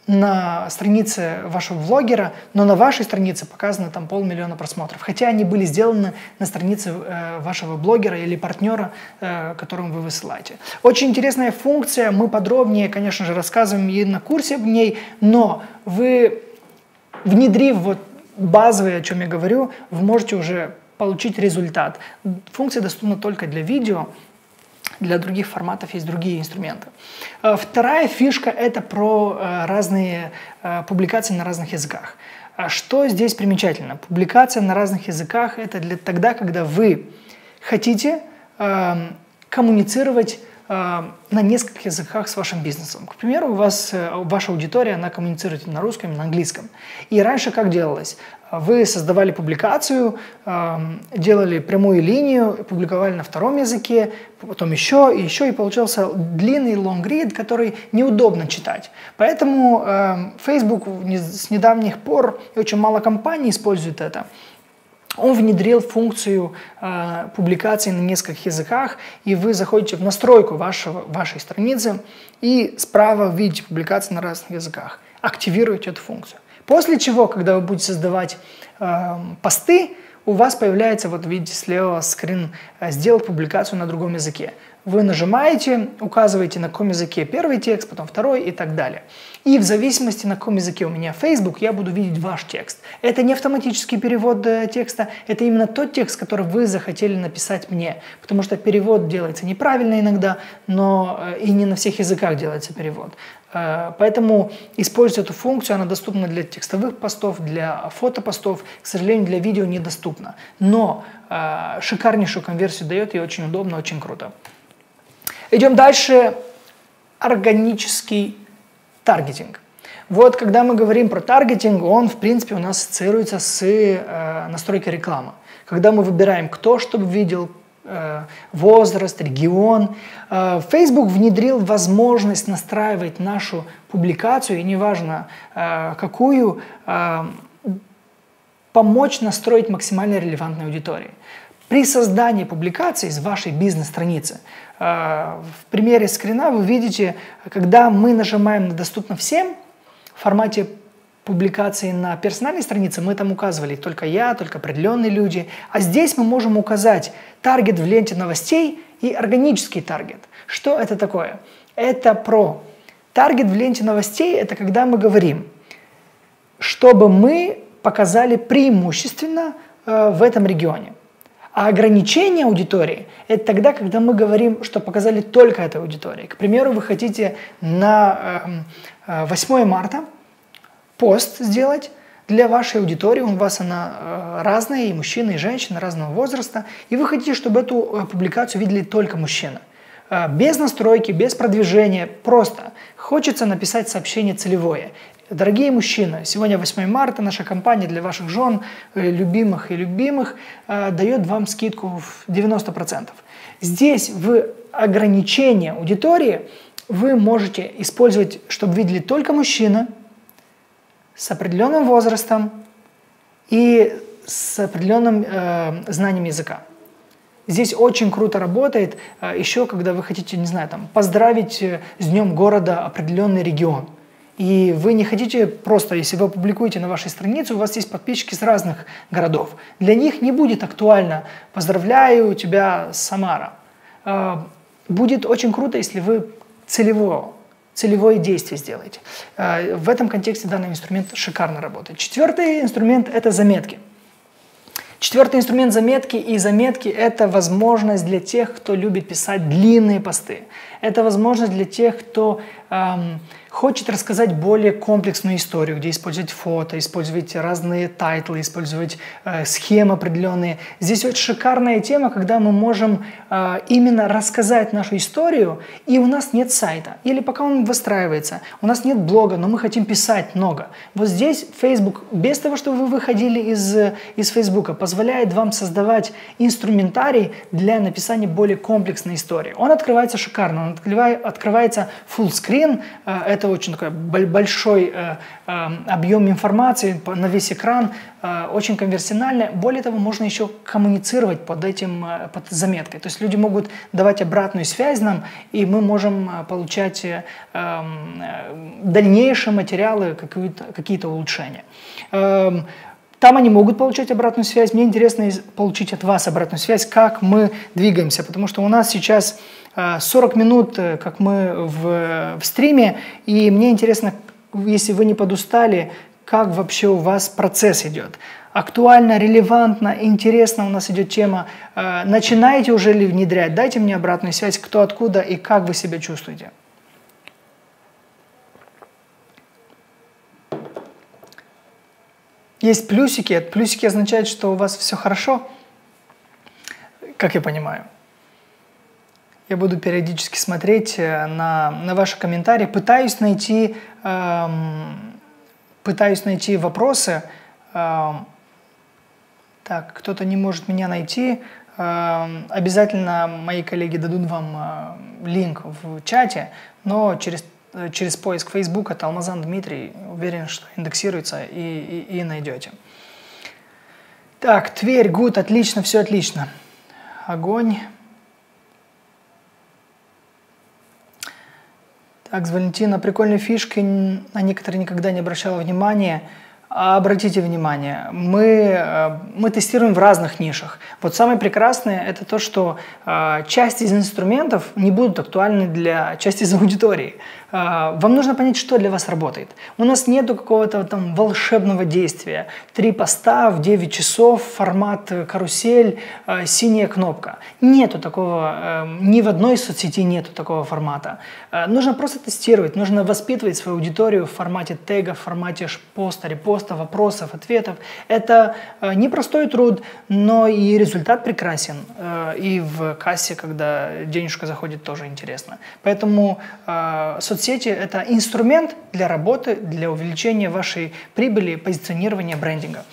на странице вашего блогера, но на вашей странице показано там полмиллиона просмотров, хотя они были сделаны на странице э, вашего блогера или партнера, э, которому вы высылаете. Очень интересная функция, мы подробнее, конечно же, рассказываем и на курсе в ней, но вы, внедрив вот базовое, о чем я говорю, вы можете уже получить результат. Функция доступна только для видео, для других форматов есть другие инструменты. Э, вторая фишка – это про э, разные э, публикации на разных языках. А что здесь примечательно? Публикация на разных языках – это для тогда, когда вы хотите эм, коммуницировать на нескольких языках с вашим бизнесом. К примеру, у вас ваша аудитория, она коммуницирует на русском, на английском. И раньше как делалось? Вы создавали публикацию, делали прямую линию, публиковали на втором языке, потом еще и еще, и получался длинный long read, который неудобно читать. Поэтому Facebook с недавних пор, и очень мало компаний использует это, он внедрил функцию э, публикации на нескольких языках, и вы заходите в настройку вашего, вашей страницы, и справа видите публикации на разных языках. Активируете эту функцию. После чего, когда вы будете создавать э, посты, у вас появляется, вот видите слева скрин э, «Сделать публикацию на другом языке». Вы нажимаете, указываете, на каком языке первый текст, потом второй и так далее. И в зависимости, на каком языке у меня Facebook, я буду видеть ваш текст. Это не автоматический перевод э, текста, это именно тот текст, который вы захотели написать мне. Потому что перевод делается неправильно иногда, но э, и не на всех языках делается перевод. Э, поэтому используйте эту функцию, она доступна для текстовых постов, для фотопостов, к сожалению, для видео недоступна. Но э, шикарнейшую конверсию дает и очень удобно, очень круто. Идем дальше. Органический таргетинг. Вот когда мы говорим про таргетинг, он в принципе у нас ассоциируется с э, настройкой рекламы. Когда мы выбираем, кто чтобы видел, возраст, регион. Э, Facebook внедрил возможность настраивать нашу публикацию, и неважно э, какую, помочь настроить максимально релевантной аудитории. При создании публикации из вашей бизнес-страницы, в примере скрина вы видите, когда мы нажимаем на «Доступно всем» в формате публикации на персональной странице мы там указывали только я, только определенные люди. А здесь мы можем указать таргет в ленте новостей и органический таргет. Что это такое? Это про таргет в ленте новостей, это когда мы говорим, чтобы мы показали преимущественно э, в этом регионе. А ограничение аудитории – это тогда, когда мы говорим, что показали только этой аудитории. К примеру, вы хотите на э, 8 э, марта пост сделать для вашей аудитории, у вас она э, разная, и мужчины, и женщины разного возраста, и вы хотите, чтобы эту э, публикацию видели только мужчины. Э, без настройки, без продвижения, просто хочется написать сообщение целевое. Дорогие мужчины, сегодня 8 марта, наша компания для ваших жен, любимых и любимых, дает вам скидку в 90%. Здесь в ограничении аудитории вы можете использовать, чтобы видели только мужчины – с определенным возрастом и с определенным э, знанием языка. Здесь очень круто работает э, еще, когда вы хотите, не знаю, там, поздравить э, с Днем города определенный регион. И вы не хотите просто, если вы опубликуете на вашей странице, у вас есть подписчики с разных городов. Для них не будет актуально «Поздравляю тебя, Самара». Э, будет очень круто, если вы целево целевое действие сделайте. А, в этом контексте данный инструмент шикарно работает. Четвертый инструмент – это заметки. Четвертый инструмент заметки и заметки – это возможность для тех, кто любит писать длинные посты. Это возможность для тех, кто эм, хочет рассказать более комплексную историю, где использовать фото, использовать разные title ы, использовать э, схемы определенные. Здесь очень шикарная тема, когда мы можем э, именно рассказать нашу историю, и у нас нет сайта, или пока он выстраивается, у нас нет блога, но мы хотим писать много. Вот здесь Facebook, без того, чтобы вы выходили из, из Facebook, позволяет вам создавать инструментарий для написания более комплексной истории. Он открывается шикарно, открывается full screen, э, это очень такой большой э, э, объем информации на весь экран, очень конверсионально. Более того, можно еще коммуницировать под этим, под заметкой. То есть люди могут давать обратную связь нам, и мы можем получать э, э, дальнейшие материалы, какие-то улучшения. Э, там они могут получать обратную связь. Мне интересно получить от вас обратную связь, как мы двигаемся, потому что у нас сейчас 40 минут, э, как мы в, в стриме, и мне интересно, если вы не подустали, как вообще у вас процесс идет. Актуально, релевантно, интересно у нас идет тема. Э, начинаете уже ли внедрять? Дайте мне обратную связь, кто откуда и как вы себя чувствуете. Есть плюсики. Плюсики означают, что у вас все хорошо, как я понимаю. Я буду периодически смотреть э, на, на ваши комментарии, пытаюсь найти, эм, пытаюсь найти вопросы. Эм, так, кто-то не может меня найти. Эм, обязательно мои коллеги дадут вам э, линк в чате, но через, через поиск Facebook Алмазан Дмитрий, уверен, что индексируется и, и, и найдете. Так, Тверь, гуд, отлично, все отлично. Огонь. Так, с Валентина, прикольные фишки, на некоторые никогда не обращала внимания. А обратите внимание, мы, э, мы тестируем в разных нишах. Вот самое прекрасное это то, что э, часть из инструментов не будут актуальны для части из аудитории. А, вам нужно понять, что для вас работает. У нас нету какого-то там волшебного действия. Три поста в 9 часов, формат э, карусель, э, синяя кнопка. Нету такого, э, ни в одной соцсети нету такого формата. Нужно просто тестировать, нужно воспитывать свою аудиторию в формате тега, в формате поста, репоста, вопросов, ответов. Это непростой труд, но и результат прекрасен. И в кассе, когда денежка заходит, тоже интересно. Поэтому соцсети соцсети – это инструмент для работы, для увеличения вашей прибыли, позиционирования брендинга.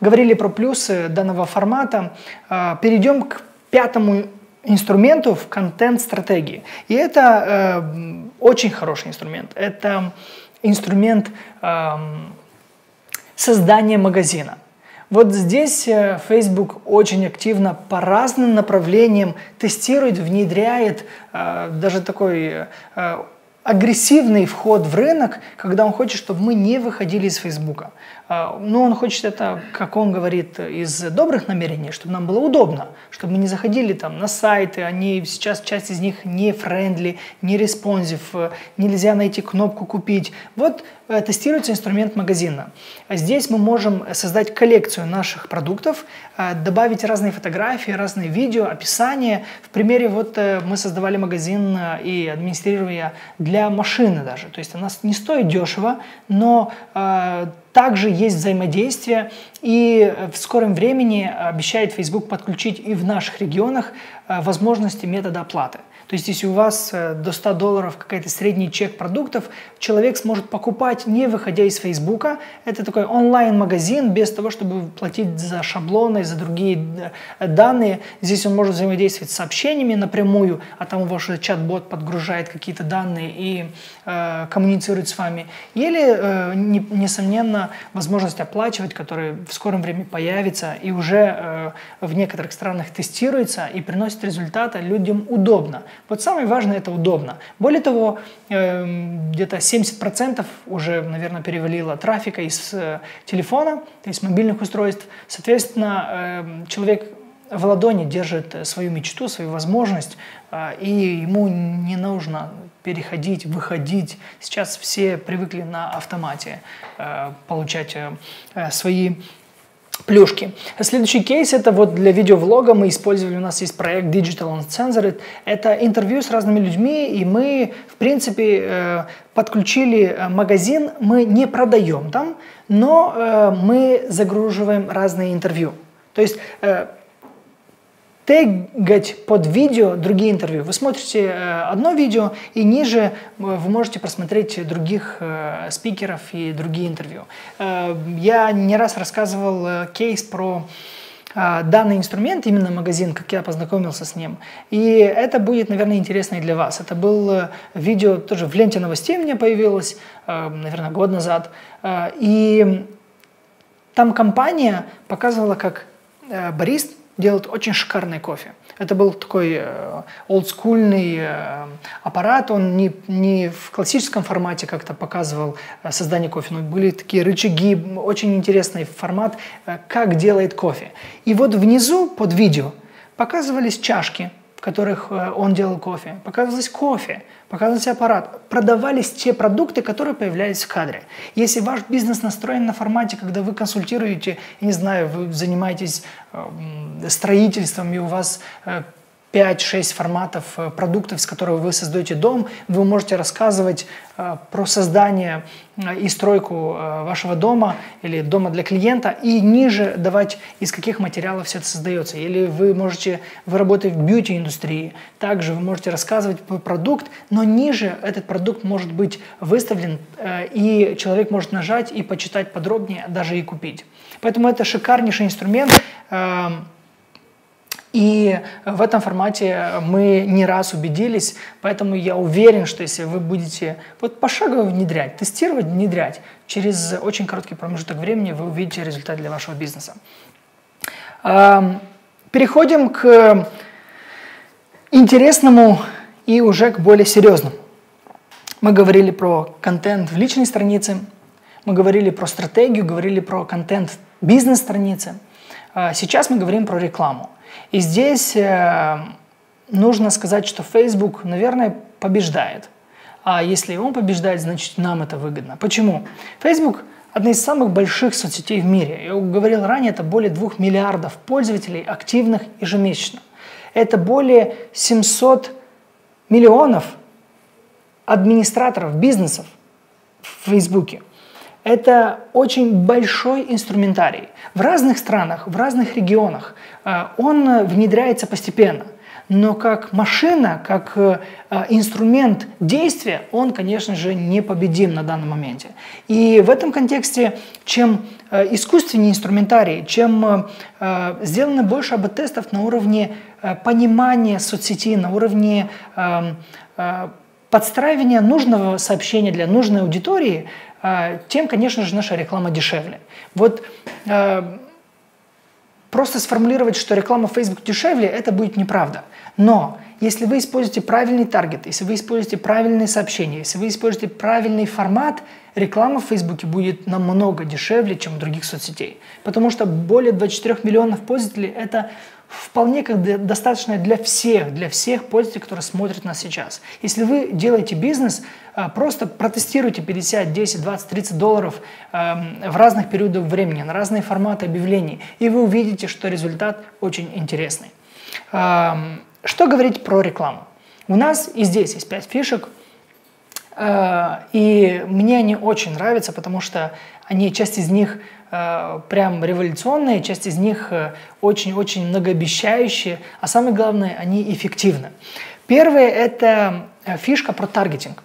Говорили про плюсы данного формата. А, перейдем к пятому инструменту в контент-стратегии. И это э, очень хороший инструмент. Это инструмент э, создания магазина. Вот здесь э, Facebook очень активно по разным направлениям тестирует, внедряет э, даже такой э, агрессивный вход в рынок, когда он хочет, чтобы мы не выходили из Фейсбука. А, но он хочет это, как он говорит, из добрых намерений, чтобы нам было удобно, чтобы мы не заходили там на сайты, они сейчас часть из них не friendly, не responsive, нельзя найти кнопку «Купить». Вот э, тестируется инструмент магазина. Здесь мы можем создать коллекцию наших продуктов, э, добавить разные фотографии, разные видео, описания. В примере вот э, мы создавали магазин и администрировали для машины даже. То есть она не стоит дешево, но также есть взаимодействие, и в скором времени обещает Facebook подключить и в наших регионах э, возможности метода оплаты. То есть, если у вас э, до 100 долларов какой-то средний чек продуктов, человек сможет покупать, не выходя из Фейсбука. Это такой онлайн-магазин, без того, чтобы платить за шаблоны, за другие э, данные. Здесь он может взаимодействовать с сообщениями напрямую, а там ваш чат-бот подгружает какие-то данные и э, коммуницирует с вами. Или, э, не, несомненно, возможность оплачивать, которая в скором времени появится и уже э, в некоторых странах тестируется и приносит результаты людям удобно. Вот самое важное – это удобно. Более того, эм, где-то 70% уже, наверное, перевалило трафика из э, телефона, есть мобильных устройств. Соответственно, эм, человек в ладони держит свою мечту, свою возможность, э, и ему не нужно переходить, выходить. Сейчас все привыкли на автомате э, получать свои плюшки. Следующий кейс это вот для видеовлога мы использовали, у нас есть проект Digital Uncensored. Это интервью с разными людьми, и мы, в принципе, э, подключили э, магазин, мы не продаем там, но э, мы загруживаем разные интервью. То есть тегать под видео другие интервью. Вы смотрите э, одно видео, и ниже э, вы можете просмотреть других э, спикеров и другие интервью. Я не раз рассказывал кейс про данный инструмент, именно магазин, как я познакомился с ним. И это будет, наверное, интересно и для вас. Это был видео тоже в ленте новостей у меня появилось, наверное, год назад. И там компания показывала, как барист делают очень шикарный кофе. Это был такой э, олдскульный э, аппарат, он не, не в классическом формате как-то показывал э, создание кофе, но были такие рычаги, очень интересный формат, как делает кофе. И вот внизу под видео показывались чашки, которых э, он делал кофе, показывалось кофе, показывался аппарат, продавались те продукты, которые появлялись в кадре. Если ваш бизнес настроен на формате, когда вы консультируете, я не знаю, вы занимаетесь э, строительством, и у вас э, 5-6 форматов э, продуктов, с которых вы создаете дом. Вы можете рассказывать э, про создание э, и стройку вашего дома или дома для клиента и ниже давать, из каких материалов все это создается. Или вы можете, вы работаете в бьюти-индустрии, также вы можете рассказывать про продукт, но ниже этот продукт может быть выставлен, и человек может нажать и почитать подробнее, даже и купить. Поэтому это шикарнейший инструмент, эм, и в этом формате мы не раз убедились, поэтому я уверен, что если вы будете вот пошагово внедрять, тестировать, внедрять, через очень короткий промежуток времени вы увидите результат для вашего бизнеса. Переходим к интересному и уже к более серьезному. Мы говорили про контент в личной странице, мы говорили про стратегию, говорили про контент бизнес-страницы. А сейчас мы говорим про рекламу. И здесь э, нужно сказать, что Facebook, наверное, побеждает. А если он побеждает, значит нам это выгодно. Почему? Facebook одна из самых больших соцсетей в мире. Я говорил ранее, это более 2 миллиардов пользователей активных ежемесячно. Это более 700 миллионов администраторов бизнесов в Фейсбуке. Это очень большой инструментарий. В разных странах, в разных регионах э, он внедряется постепенно. Но как машина, как э, инструмент действия, он, конечно же, непобедим на данном моменте. И в этом контексте, чем э, искусственнее инструментарий, чем сделано больше АБ-тестов на уровне понимания соцсети, на уровне эм, подстраивания нужного сообщения для нужной аудитории, тем, конечно же, наша реклама дешевле. Вот а, просто сформулировать, что реклама Facebook дешевле, это будет неправда. Но если вы используете правильный таргет, если вы используете правильные сообщения, если вы используете правильный формат, реклама в Facebook будет намного дешевле, чем в других соцсетей. Потому что более 24 миллионов пользователей – это вполне как достаточно для всех, для всех пользователей, которые смотрят нас сейчас. Если вы делаете бизнес, а, просто протестируйте 50, 10, 20, 30 долларов эм, в разных периодах времени, на разные форматы объявлений, и вы увидите, что результат очень интересный. Эм, что говорить про рекламу? У нас и здесь есть 5 фишек, и мне они очень нравятся, потому что они, часть из них Э, прям революционные, часть из них э, очень-очень многообещающие, а самое главное, они эффективны. Первое – это э, фишка про таргетинг.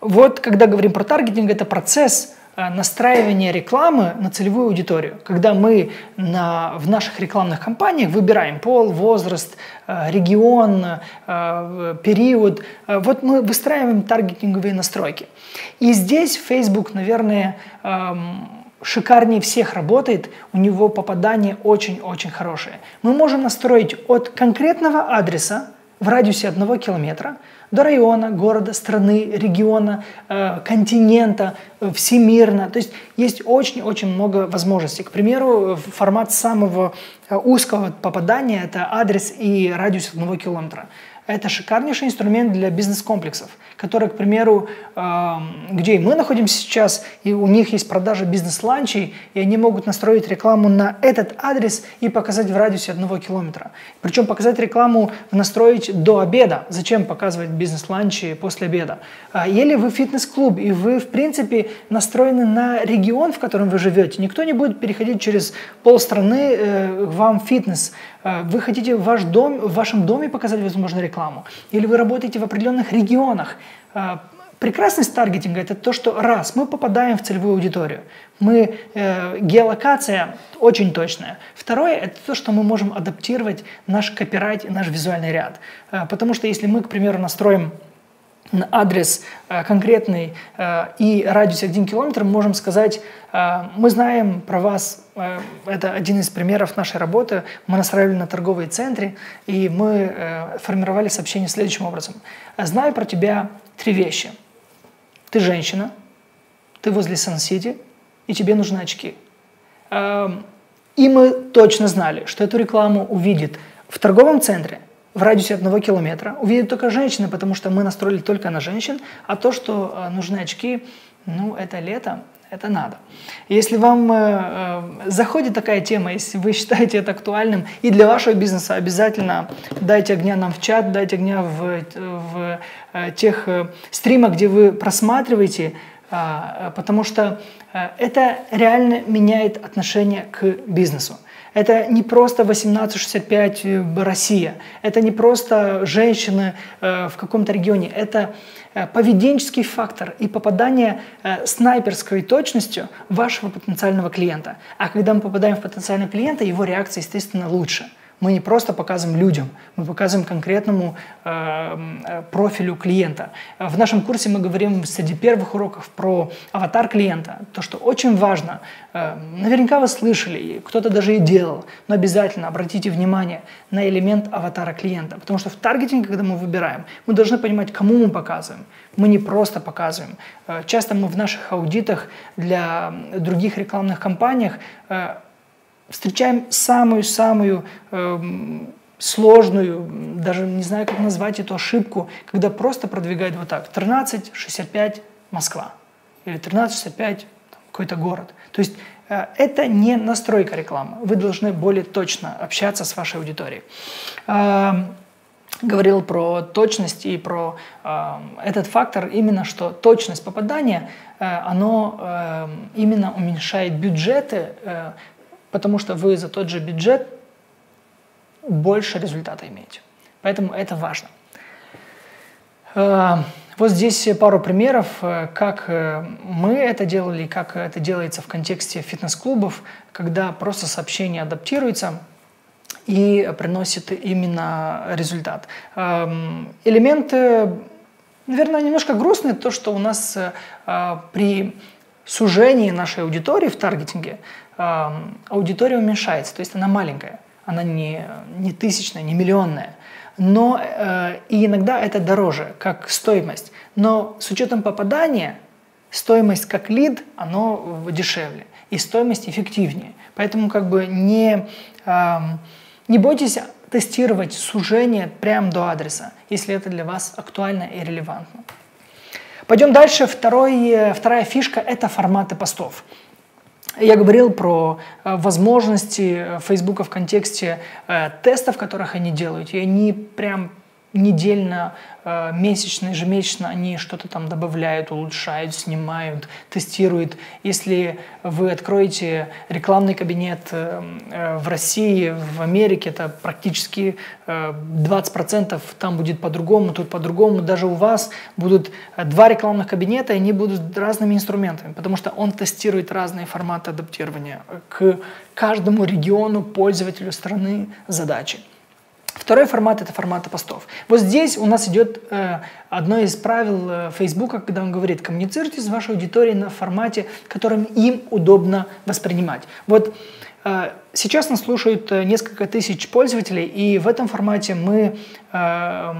Вот когда говорим про таргетинг, это процесс настраивания рекламы на целевую аудиторию. Когда мы на, в наших рекламных кампаниях выбираем пол, возраст, регион, период, вот мы выстраиваем таргетинговые настройки. И здесь Facebook, наверное, эм, шикарнее всех работает, у него попадание очень-очень хорошее. Мы можем настроить от конкретного адреса в радиусе одного километра до района, города, страны, региона, э, континента, э, всемирно. То есть есть очень-очень много возможностей. К примеру, формат самого э, узкого попадания – это адрес и радиус одного километра. Это шикарнейший инструмент для бизнес-комплексов, которые, к примеру, где мы находимся сейчас, и у них есть продажа бизнес-ланчей, и они могут настроить рекламу на этот адрес и показать в радиусе одного километра. Причем показать рекламу настроить до обеда. Зачем показывать бизнес-ланчи после обеда? А, или вы фитнес-клуб, и вы, в принципе, настроены на регион, в котором вы живете. Никто не будет переходить через полстраны э, вам фитнес. А, вы хотите в, ваш дом, в вашем доме показать, возможно, рекламу. Или вы работаете в определенных регионах. А, прекрасность таргетинга – это то, что раз, мы попадаем в целевую аудиторию, мы, э, геолокация очень точная. Второе – это то, что мы можем адаптировать наш копирайт и наш визуальный ряд. Э, потому что если мы, к примеру, настроим адрес э, конкретный э, и радиус 1 километр, мы можем сказать, э, мы знаем про вас, это один из примеров нашей работы, мы настраивали на торговые центры, и мы формировали сообщение следующим образом. Знаю про тебя три вещи. Ты женщина, ты возле Сан-Сити, и тебе нужны очки. Эм, и мы точно знали, что эту рекламу увидит в торговом центре в радиусе одного километра, увидит только женщины, потому что мы настроили только на женщин, а то, что э, нужны очки, ну, это лето, это надо. Если вам э, э, заходит такая тема, если вы считаете это актуальным и для вашего бизнеса, обязательно дайте огня нам в чат, дайте огня в, в э, тех э, стримах, где вы просматриваете, э, потому что э, это реально меняет отношение к бизнесу. Это не просто 1865 э, Россия, это не просто женщины э, в каком-то регионе, это э, поведенческий фактор и попадание снайперской точностью вашего потенциального клиента. А когда мы попадаем в потенциального клиента, его реакция, естественно, лучше – мы не просто показываем людям, мы показываем конкретному э, э, профилю клиента. В нашем курсе мы говорим среди первых уроков про аватар клиента. То, что очень важно. Э, наверняка вы слышали, кто-то даже и делал, но обязательно обратите внимание на элемент аватара клиента. Потому что в таргетинге, когда мы выбираем, мы должны понимать, кому мы показываем. Мы не просто показываем. Э, часто мы в наших аудитах для других рекламных кампаниях э, встречаем самую-самую э, сложную, даже не знаю, как назвать эту ошибку, когда просто продвигают вот так, 1365 Москва или 1365 какой-то город. То есть э, это не настройка рекламы. Вы должны более точно общаться с вашей аудиторией. Э, говорил про точность и про э, этот фактор, именно что точность попадания, э, оно э, именно уменьшает бюджеты э, потому что вы за тот же бюджет больше результата имеете. Поэтому это важно. Э, вот здесь пару примеров, э, как э, мы это делали, как это делается в контексте фитнес-клубов, когда просто сообщение адаптируется и приносит именно результат. Эм, элементы, наверное, немножко грустные, то, что у нас при сужении нашей аудитории в таргетинге аудитория уменьшается, то есть она маленькая, она не, не тысячная, не миллионная. Но э, и иногда это дороже, как стоимость. Но с учетом попадания, стоимость как лид, оно дешевле. И стоимость эффективнее. Поэтому как бы не, э, не бойтесь тестировать сужение прямо до адреса, если это для вас актуально и релевантно. Пойдем дальше. Второй, э, вторая фишка – это форматы постов. Я говорил про э, возможности Фейсбука в контексте э, тестов, которых они делают, и они прям недельно, э, месячно, ежемесячно они что-то там добавляют, улучшают, снимают, тестируют. Если вы откроете рекламный кабинет э, э, в России, в Америке, это практически 20% там будет по-другому, тут по-другому. Даже у вас будут два рекламных кабинета, и они будут разными инструментами, потому что он тестирует разные форматы адаптирования к каждому региону, пользователю страны, задачи. Второй формат – это форматы постов. Вот здесь у нас идет э, одно из правил э, Фейсбука, когда он говорит, коммуницируйте с вашей аудиторией на формате, которым им удобно воспринимать. Вот э, сейчас нас слушают э, несколько тысяч пользователей, и в этом формате мы э,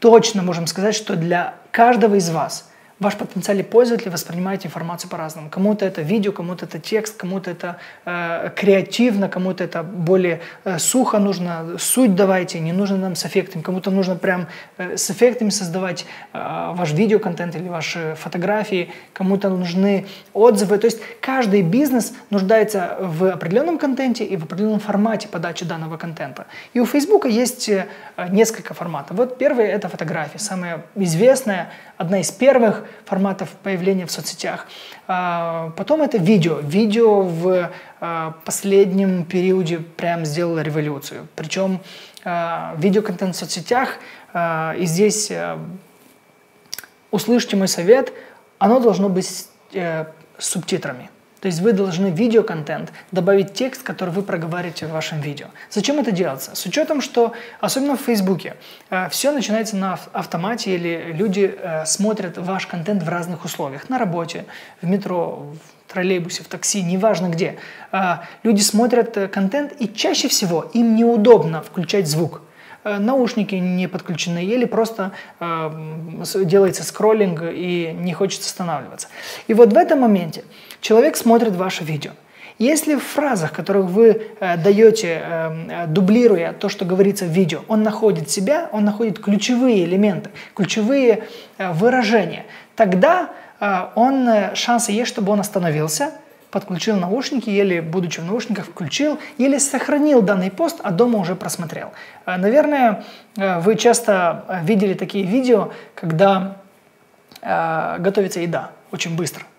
точно можем сказать, что для каждого из вас ваш потенциальный пользователь воспринимает информацию по-разному. Кому-то это видео, кому-то это текст, кому-то это э, креативно, кому-то это более э, сухо нужно, суть давайте, не нужно нам с эффектами, кому-то нужно прям э, с эффектами создавать э, ваш видеоконтент или ваши фотографии, кому-то нужны отзывы. То есть каждый бизнес нуждается в определенном контенте и в определенном формате подачи данного контента. И у Facebook есть э, несколько форматов. Вот первый это фотографии, самая известная, одна из первых форматов появления в соцсетях. А, потом это видео. Видео в а, последнем периоде прям сделало революцию. Причем а, видеоконтент в соцсетях, и здесь услышьте мой совет, оно должно быть э, с субтитрами. То есть вы должны видеоконтент добавить текст, который вы проговариваете в вашем видео. Зачем это делается? С учетом, что особенно в Фейсбуке э, все начинается на автомате или люди э, смотрят ваш контент в разных условиях. На работе, в метро, в троллейбусе, в такси, неважно где. Э, люди смотрят контент и чаще всего им неудобно включать звук наушники не подключены или просто делается скроллинг и не хочется останавливаться. И вот в этом моменте Человек смотрит ваше видео. Если в фразах, которых вы э, даете, э, дублируя то, что говорится в видео, он находит себя, он находит ключевые элементы, ключевые э, выражения, тогда э, он, э, шансы есть, чтобы он остановился, подключил наушники или, будучи в наушниках, включил или сохранил данный пост, а дома уже просмотрел. Э, наверное, э, вы часто э, видели такие видео, когда э, готовится еда очень быстро –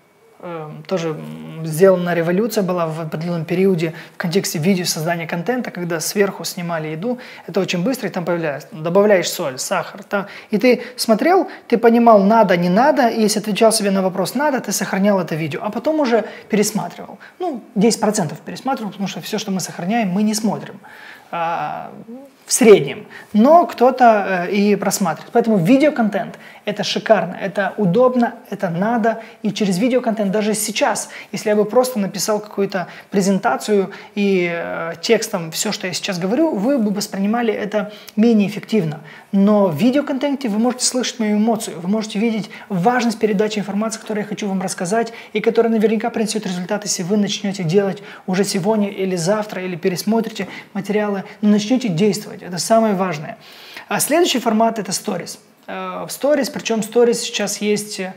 тоже сделана революция была в определенном периоде в контексте видео создания контента, когда сверху снимали еду, это очень быстро, и там появляется, добавляешь соль, сахар, там, и ты смотрел, ты понимал, надо, не надо, и если отвечал себе на вопрос надо, ты сохранял это видео, а потом уже пересматривал. Ну, 10% пересматривал, потому что все, что мы сохраняем, мы не смотрим. А, в среднем, но кто-то э, и просматривает. Поэтому видеоконтент – это шикарно, это удобно, это надо. И через видеоконтент даже сейчас, если я бы просто написал какую-то презентацию и э, текстом все, что я сейчас говорю, вы бы воспринимали это менее эффективно. Но в видеоконтенте вы можете слышать мою эмоцию, вы можете видеть важность передачи информации, которую я хочу вам рассказать, и которая наверняка принесет результат, если вы начнете делать уже сегодня или завтра, или пересмотрите материалы, но начнете действовать делать. Это самое важное. А следующий формат – это Stories. Э, в Stories, причем Stories сейчас есть э,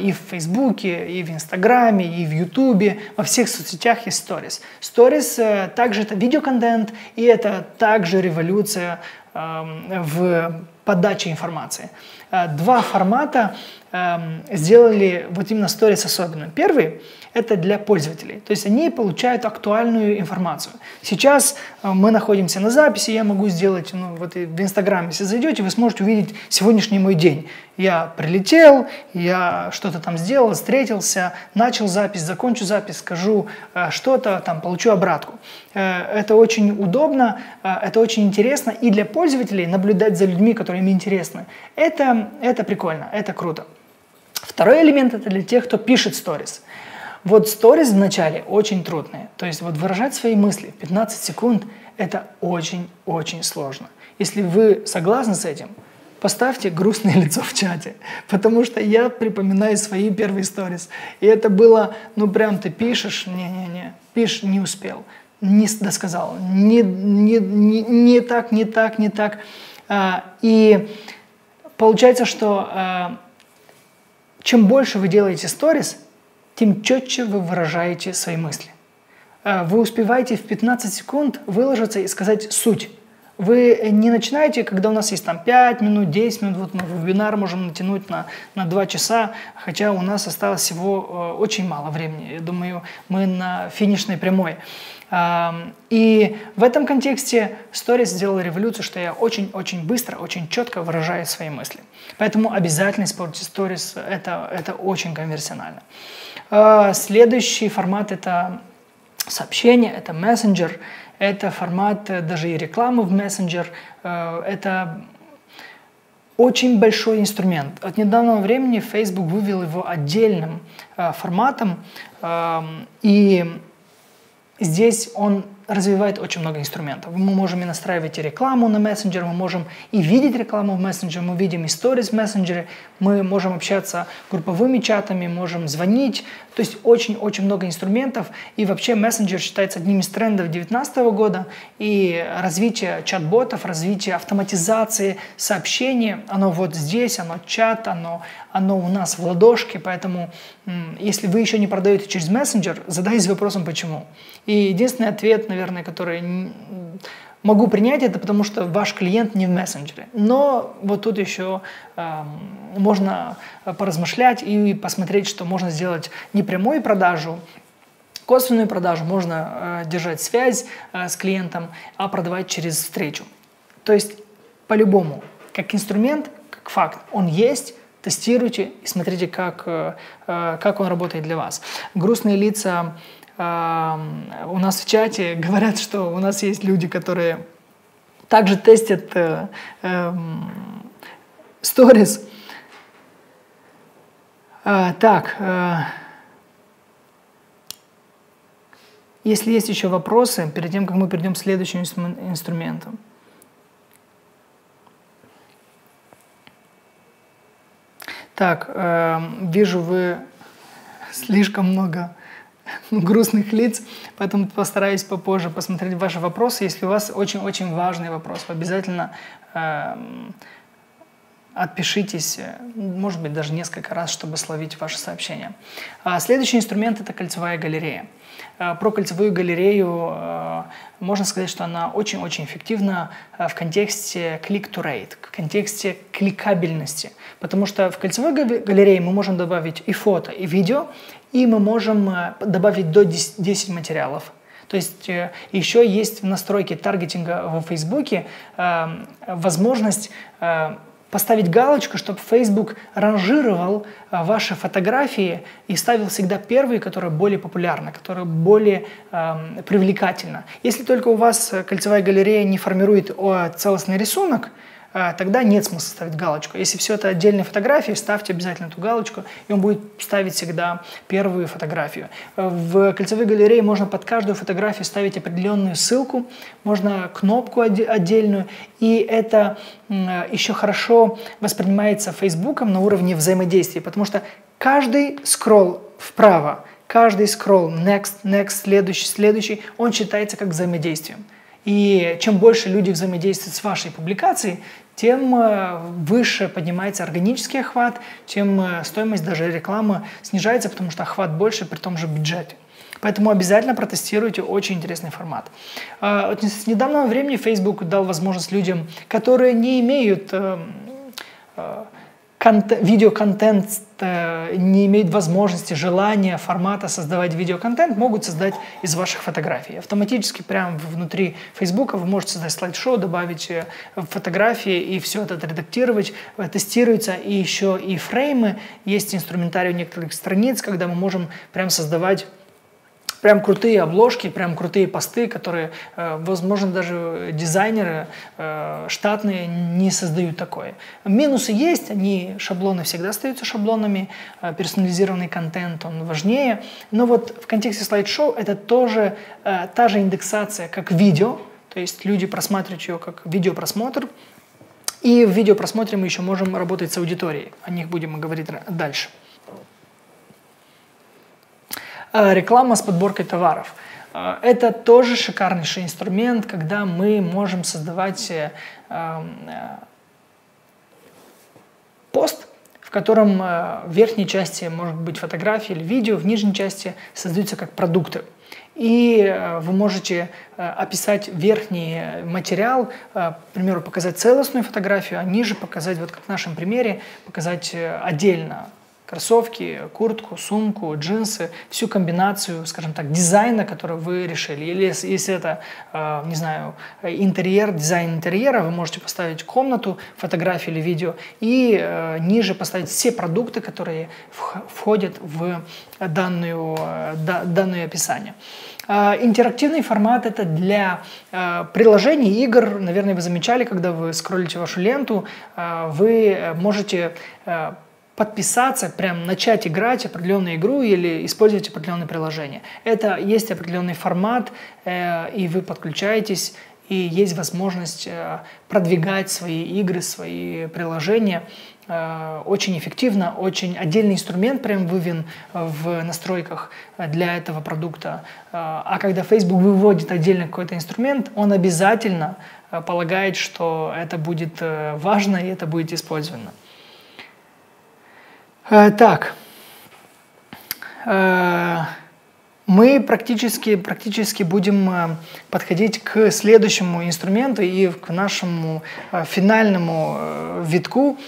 и в Фейсбуке, и в Инстаграме, и в Ютубе, во всех соцсетях есть Stories. Stories э, также это видеоконтент, и это также революция эм, в подаче информации. Два формата эм, сделали вот именно Stories особенным. Первый это для пользователей. То есть они получают актуальную информацию. Сейчас э, мы находимся на записи, я могу сделать, ну вот в Инстаграме, если зайдете, вы сможете увидеть сегодняшний мой день. Я прилетел, я что-то там сделал, встретился, начал запись, закончу запись, скажу э, что-то, там получу обратку. Э, это очень удобно, это очень интересно и для пользователей наблюдать за людьми, которые им интересны. Это, это прикольно, это круто. Второй элемент это для тех, кто пишет сторис. Вот сторис в начале очень трудные. То есть вот выражать свои мысли 15 секунд – это очень-очень сложно. Если вы согласны с этим, поставьте грустное лицо в чате, потому что я припоминаю свои первые сторис. И это было, ну прям ты пишешь, не-не-не, пишешь, не успел, не досказал, не, не, не, не так, не так, не так. А, и получается, что а, чем больше вы делаете сторис, тем четче вы выражаете свои мысли. Э, вы успеваете в 15 секунд выложиться и сказать суть. Вы не начинаете, когда у нас есть там 5 минут, 10 минут, вот мы вебинар можем натянуть на, на 2 часа, хотя у нас осталось всего э, очень мало времени. Я думаю, мы на финишной прямой. И в этом контексте Stories сделала революцию, что я очень-очень быстро, очень четко выражаю свои мысли. Поэтому обязательно используйте Stories, это, это очень конверсионально. А, следующий формат – это сообщение, это мессенджер, это формат э, даже и рекламы в мессенджер, э, это очень большой инструмент. От недавнего времени Facebook вывел его отдельным э, форматом, и здесь он развивает очень много инструментов. Мы можем и настраивать и рекламу на мессенджер, мы можем и видеть рекламу в мессенджере, мы видим истории в мессенджере, мы можем общаться групповыми чатами, можем звонить. То есть очень-очень много инструментов. И вообще мессенджер считается одним из трендов 2019 года. И развитие чат-ботов, развитие автоматизации сообщений, оно вот здесь, оно чат, оно, оно у нас в ладошке. Поэтому если вы еще не продаете через мессенджер, задайтесь вопросом, почему. И единственный ответ, наверное, который могу принять, это потому что ваш клиент не в мессенджере. Но вот тут еще э, можно поразмышлять и посмотреть, что можно сделать не прямую продажу, косвенную продажу, можно э, держать связь э, с клиентом, а продавать через встречу. То есть по-любому, как инструмент, как факт, он есть, тестируйте и смотрите, как, э, э как он работает для вас. Грустные лица у нас в чате говорят, что у нас есть люди, которые также тестят сторис. Э, э, так, э, если есть еще вопросы, перед тем, как мы перейдем к следующему инструменту. Так, э, вижу, вы слишком много грустных лиц, поэтому постараюсь попозже посмотреть ваши вопросы. Если у вас очень-очень важный вопрос, обязательно э, отпишитесь, может быть, даже несколько раз, чтобы словить ваши сообщения. А следующий инструмент – это кольцевая галерея. Э, про кольцевую галерею э, можно сказать, что она очень-очень эффективна э, в контексте click-to-rate, в контексте кликабельности. Потому что в кольцевой галерее мы можем добавить и фото, и видео, и мы можем добавить до 10 материалов. То есть еще есть в настройке таргетинга в Фейсбуке возможность поставить галочку, чтобы Facebook ранжировал а, ваши фотографии и ставил всегда первые, которые более популярны, которые более э, привлекательны. Если только у вас кольцевая галерея не формирует целостный рисунок, тогда нет смысла ставить галочку. Если все это отдельные фотографии, ставьте обязательно эту галочку, и он будет ставить всегда первую фотографию. В кольцевой галерее можно под каждую фотографию ставить определенную ссылку, можно кнопку отдельную, и это еще хорошо воспринимается Фейсбуком на уровне взаимодействия, потому что каждый скролл вправо, каждый скролл next, next, следующий, следующий, он считается как взаимодействием. И чем больше люди взаимодействуют с вашей публикацией, тем э, выше поднимается органический охват, тем э, стоимость даже рекламы снижается, потому что охват больше при том же бюджете. Поэтому обязательно протестируйте очень интересный формат. А, с недавнего времени Facebook дал возможность людям, которые не имеют э, видеоконтент э, не имеют возможности, желания, формата создавать видеоконтент, могут создать из ваших фотографий. Автоматически прямо внутри Facebook вы можете создать слайд-шоу, добавить э, фотографии и все это редактировать, э, тестируется. И еще и фреймы, есть инструментарий у некоторых страниц, когда мы можем прям создавать прям крутые обложки, прям крутые посты, которые, э, возможно, даже дизайнеры э, штатные не создают такое. Минусы есть, они, шаблоны всегда остаются шаблонами, э, персонализированный контент, он важнее. Но вот в контексте слайд-шоу это тоже та же индексация, как видео, то есть люди просматривают ее как видеопросмотр, и в видеопросмотре мы еще можем работать с аудиторией. О них будем говорить дальше. А, реклама с подборкой товаров. А, это тоже шикарнейший инструмент, когда мы можем создавать э, э, пост, в котором э, в верхней части может быть фотография или видео, в нижней части создаются как продукты. И вы можете описать верхний материал, к примеру, показать целостную фотографию, а ниже показать, вот как в нашем примере, показать отдельно кроссовки, куртку, сумку, джинсы, всю комбинацию, скажем так, дизайна, который вы решили. Или если это, э, не знаю, интерьер, дизайн интерьера, вы можете поставить комнату, фотографии или видео, и э, ниже поставить все продукты, которые входят в данную, э, данное описание. Интерактивный формат это для приложений, игр. Наверное, вы замечали, когда вы скроллите вашу ленту, вы можете подписаться, прям начать играть определенную игру или использовать определенное приложение. Это есть определенный формат, э, и вы подключаетесь, и есть возможность э, продвигать свои игры, свои приложения э, очень эффективно, очень отдельный инструмент прям вывен в настройках для этого продукта. А когда Facebook выводит отдельно какой-то инструмент, он обязательно полагает, что это будет важно и это будет использовано. Э, так, э, мы практически, практически будем э, подходить к следующему инструменту и к нашему финальному витку.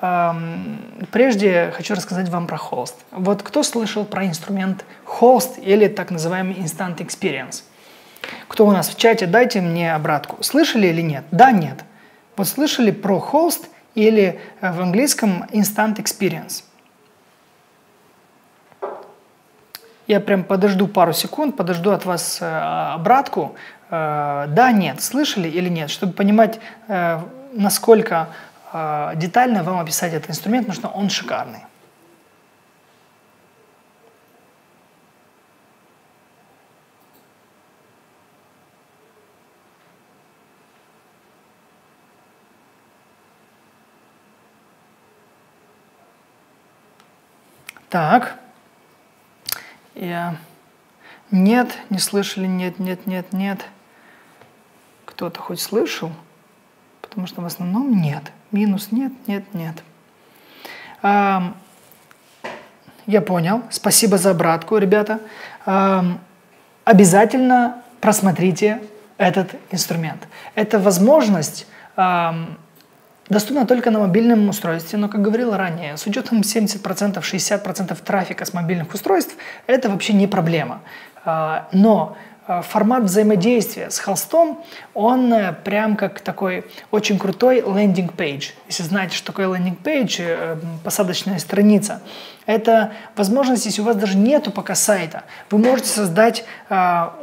Эм, прежде хочу рассказать вам про холст. Вот кто слышал про инструмент холст или так называемый Instant Experience? Кто у нас в чате, дайте мне обратку. Слышали или нет? Да, нет. Вот слышали про холст или в английском Instant Experience? Я прям подожду пару секунд, подожду от вас э, обратку. Э, да, нет, слышали или нет, чтобы понимать, э, насколько детально вам описать этот инструмент, потому что он шикарный. Так. Я... Нет, не слышали, нет, нет, нет, нет. Кто-то хоть слышал? Потому что в основном нет. Минус нет, нет, нет. А, я понял. Спасибо за обратку, ребята. А, обязательно просмотрите этот инструмент. Это возможность а, доступна только на мобильном устройстве, но, как говорила ранее, с учетом 70%, 60% трафика с мобильных устройств, это вообще не проблема. А, но а, формат взаимодействия с холстом, он э, прям как такой очень крутой landing page. Если знаете, что такое landing page, э, посадочная страница, это возможность, если у вас даже нету пока сайта, вы можете создать а,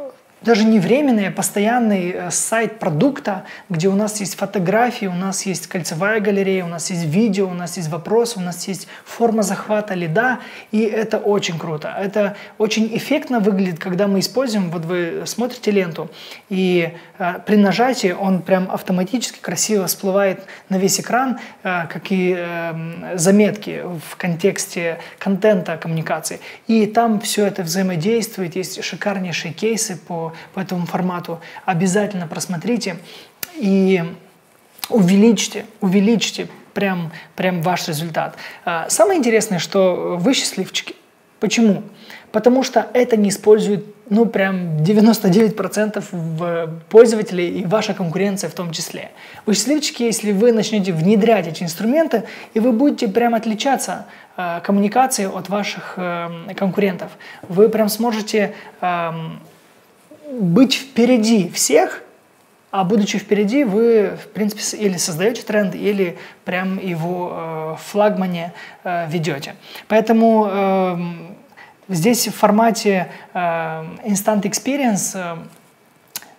даже не временный, а постоянный э, сайт продукта, где у нас есть фотографии, у нас есть кольцевая галерея, у нас есть видео, у нас есть вопросы, у нас есть форма захвата лида, и это очень круто. Это очень эффектно выглядит, когда мы используем, вот вы смотрите ленту, и э, при нажатии он прям автоматически красиво всплывает на весь экран, э, как и э, заметки в контексте контента коммуникации. И там все это взаимодействует, есть шикарнейшие кейсы по по этому формату, обязательно просмотрите и увеличьте, увеличьте прям, прям ваш результат. А, самое интересное, что вы счастливчики. Почему? Потому что это не использует, ну, прям 99% пользователей и ваша конкуренция в том числе. Вы счастливчики, если вы начнете внедрять эти инструменты, и вы будете прям отличаться э, коммуникацией от ваших э, конкурентов. Вы прям сможете э, быть впереди всех, а будучи впереди, вы, в принципе, или создаете тренд, или прям его э, флагмане э, ведете. Поэтому э, здесь в формате э, Instant Experience э,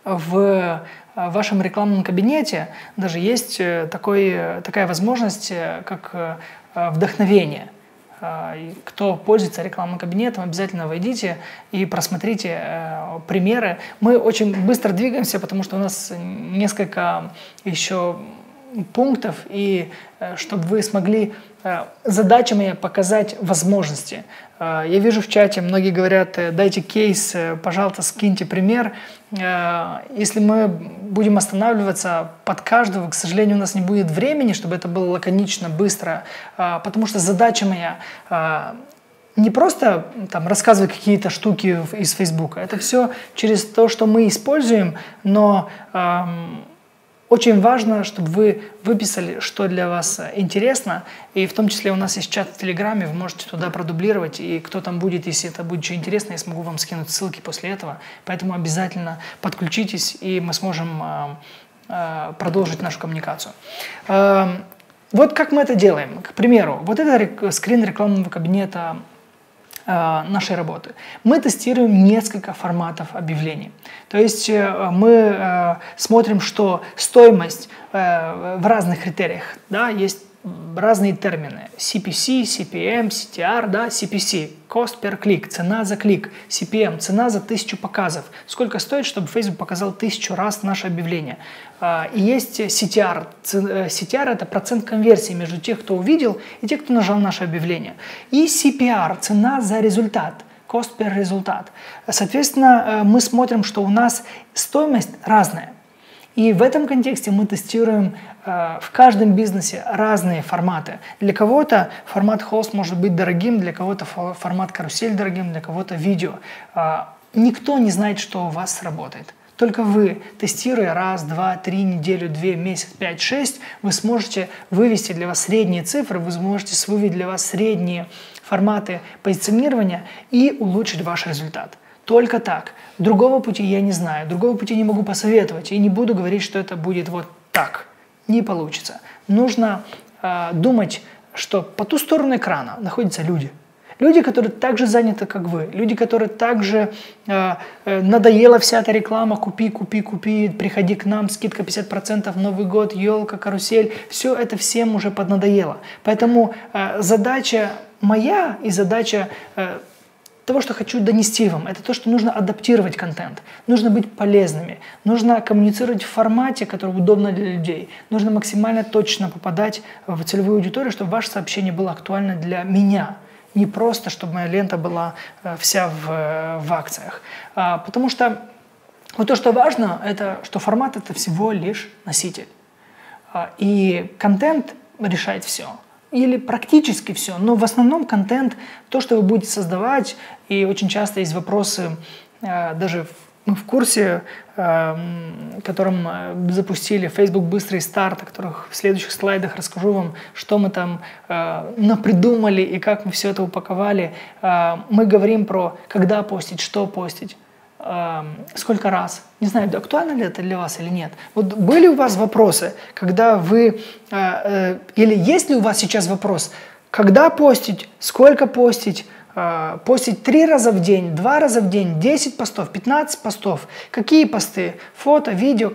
в э, вашем рекламном кабинете даже есть э, такой, такая возможность, как вдохновение. А, кто пользуется рекламным кабинетом, обязательно войдите и просмотрите э, примеры. Мы очень быстро двигаемся, потому что у нас несколько еще пунктов, и э, чтобы вы смогли Э, задача моя показать возможности. Э, я вижу в чате, многие говорят, дайте кейс, пожалуйста, скиньте пример. Если мы будем останавливаться под каждого, к сожалению, у нас не будет времени, чтобы это было лаконично, быстро, потому что задача моя не просто там, рассказывать какие-то штуки из Фейсбука, это все через то, что мы используем, но эм, очень важно, чтобы вы выписали, что для вас интересно, и в том числе у нас есть чат в Телеграме, вы можете туда продублировать, и кто там будет, если это будет что интересно, я смогу вам скинуть ссылки после этого. Поэтому обязательно подключитесь, и мы сможем э, э, продолжить нашу коммуникацию. Э, вот как мы это делаем. К примеру, вот это скрин рекламного кабинета Э, нашей работы. Мы тестируем несколько форматов объявлений. То есть э, мы э, смотрим, что стоимость в разных критериях, да, есть разные термины. CPC, CPM, CTR, да, CPC, cost per click, цена за клик, CPM, цена за тысячу показов. Сколько стоит, чтобы Facebook показал тысячу раз наше объявление. А, и есть CTR. CTR – это процент конверсии между тех, кто увидел, и тех, кто нажал наше объявление. И CPR – цена за результат cost per результат. Соответственно, э, мы смотрим, что у нас стоимость разная. И в этом контексте мы тестируем э, в каждом бизнесе разные форматы. Для кого-то формат хост может быть дорогим, для кого-то формат карусель дорогим, для кого-то видео. Э, никто не знает, что у вас сработает. Только вы, тестируя раз, два, три, неделю, две, месяц, пять, шесть, вы сможете вывести для вас средние цифры, вы сможете вывести для вас средние форматы позиционирования и улучшить ваш результат. Только так. Другого пути я не знаю, другого пути не могу посоветовать и не буду говорить, что это будет вот так. Не получится. Нужно э, думать, что по ту сторону экрана находятся люди. Люди, которые так же заняты, как вы. Люди, которые также э, э, надоела вся эта реклама, купи, купи, купи, приходи к нам, скидка 50%, Новый год, елка, карусель. Все это всем уже поднадоело. Поэтому э, задача моя и задача э, того, что хочу донести вам, это то, что нужно адаптировать контент, нужно быть полезными, нужно коммуницировать в формате, который удобно для людей, нужно максимально точно попадать в целевую аудиторию, чтобы ваше сообщение было актуально для меня, не просто, чтобы моя лента была э, вся в, э, в акциях. А, потому что вот то, что важно, это что формат это всего лишь носитель. А, и контент решает все или практически все, но в основном контент, то, что вы будете создавать, и очень часто есть вопросы, э, даже мы в курсе, э, которым э, запустили Facebook Быстрый старт, о которых в следующих слайдах расскажу вам, что мы там напридумали и как мы все это упаковали. Мы говорим про когда постить, что постить сколько раз. Не знаю, актуально ли это для вас или нет. Вот были у вас вопросы, когда вы, э, э, или есть ли у вас сейчас вопрос, когда постить, сколько постить, э, постить три раза в день, два раза в день, 10 постов, 15 постов, какие посты, фото, видео,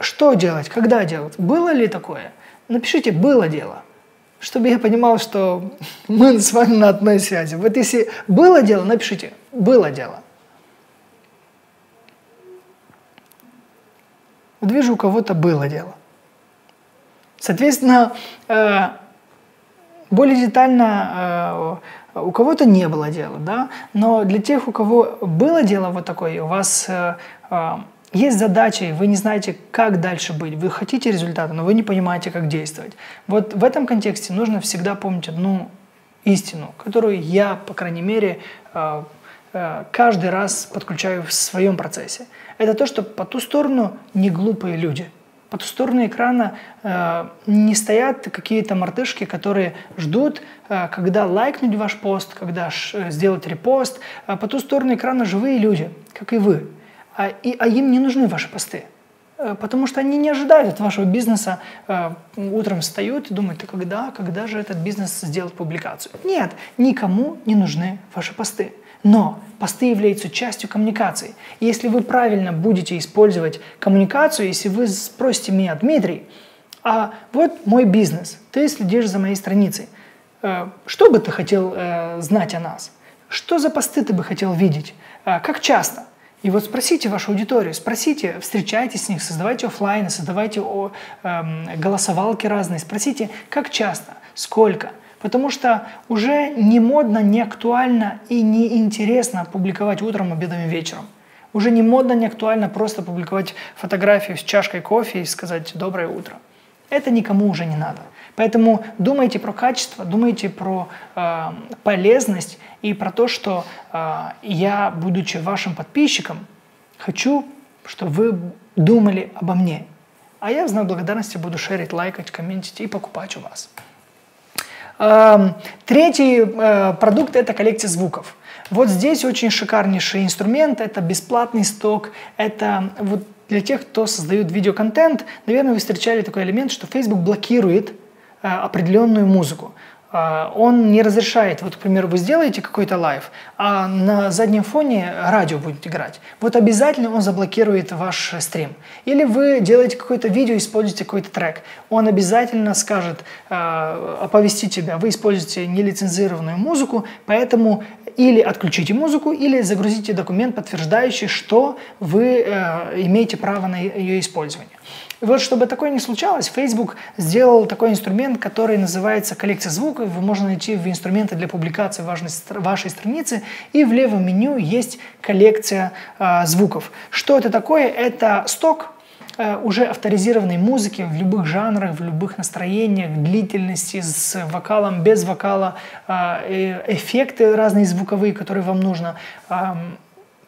что делать, когда делать. Было ли такое? Напишите «было дело», чтобы я понимал, что мы с вами на одной связи. Вот если было дело, напишите «было дело». Вот вижу, у кого-то было дело. Соответственно, э, более детально э, у кого-то не было дела, да, но для тех, у кого было дело вот такое, у вас э, есть задача, и вы не знаете, как дальше быть, вы хотите результата, но вы не понимаете, как действовать. Вот в этом контексте нужно всегда помнить одну истину, которую я, по крайней мере, каждый раз подключаю в своем процессе это то, что по ту сторону не глупые люди. По ту сторону экрана э, не стоят какие-то мартышки, которые ждут, э, когда лайкнуть ваш пост, когда ш, э, сделать репост. А по ту сторону экрана живые люди, как и вы. А, и, а им не нужны ваши посты. Э, потому что они не ожидают от вашего бизнеса, э, утром встают и думают, когда, когда же этот бизнес сделает публикацию? Нет, никому не нужны ваши посты. Но посты являются частью коммуникации. И если вы правильно будете использовать коммуникацию, если вы спросите меня, Дмитрий, а вот мой бизнес, ты следишь за моей страницей, э, что бы ты хотел э, знать о нас? Что за посты ты бы хотел видеть? Э, как часто? И вот спросите вашу аудиторию, спросите, встречайтесь с них, создавайте офлайны, создавайте о, эм, голосовалки разные, спросите, как часто, сколько – Потому что уже не модно, не актуально и не интересно публиковать утром, обедом и вечером. Уже не модно, не актуально просто публиковать фотографию с чашкой кофе и сказать «доброе утро». Это никому уже не надо. Поэтому думайте про качество, думайте про э, полезность и про то, что э, я, будучи вашим подписчиком, хочу, чтобы вы думали обо мне. А я в знак благодарности буду шерить, лайкать, комментить и покупать у вас. Эм, третий э, продукт – это коллекция звуков. Вот здесь очень шикарнейший инструмент, это бесплатный сток, это вот для тех, кто создает видеоконтент, наверное, вы встречали такой элемент, что Facebook блокирует э, определенную музыку. А, он не разрешает, вот, к примеру, вы сделаете какой-то live, а на заднем фоне радио будет играть. Вот обязательно он заблокирует ваш стрим. Или вы делаете какое-то видео, используете какой-то трек. Он обязательно скажет, э, оповестить тебя, вы используете нелицензированную музыку, поэтому или отключите музыку, или загрузите документ, подтверждающий, что вы э, имеете право на ее использование. И вот, чтобы такое не случалось, Facebook сделал такой инструмент, который называется коллекция звуков. Вы можете найти в инструменты для публикации вашей, вашей страницы. И в левом меню есть коллекция э, звуков. Что это такое? Это сток э, уже авторизированной музыки в любых жанрах, в любых настроениях, длительности, с вокалом, без вокала, э, эффекты разные звуковые, которые вам нужно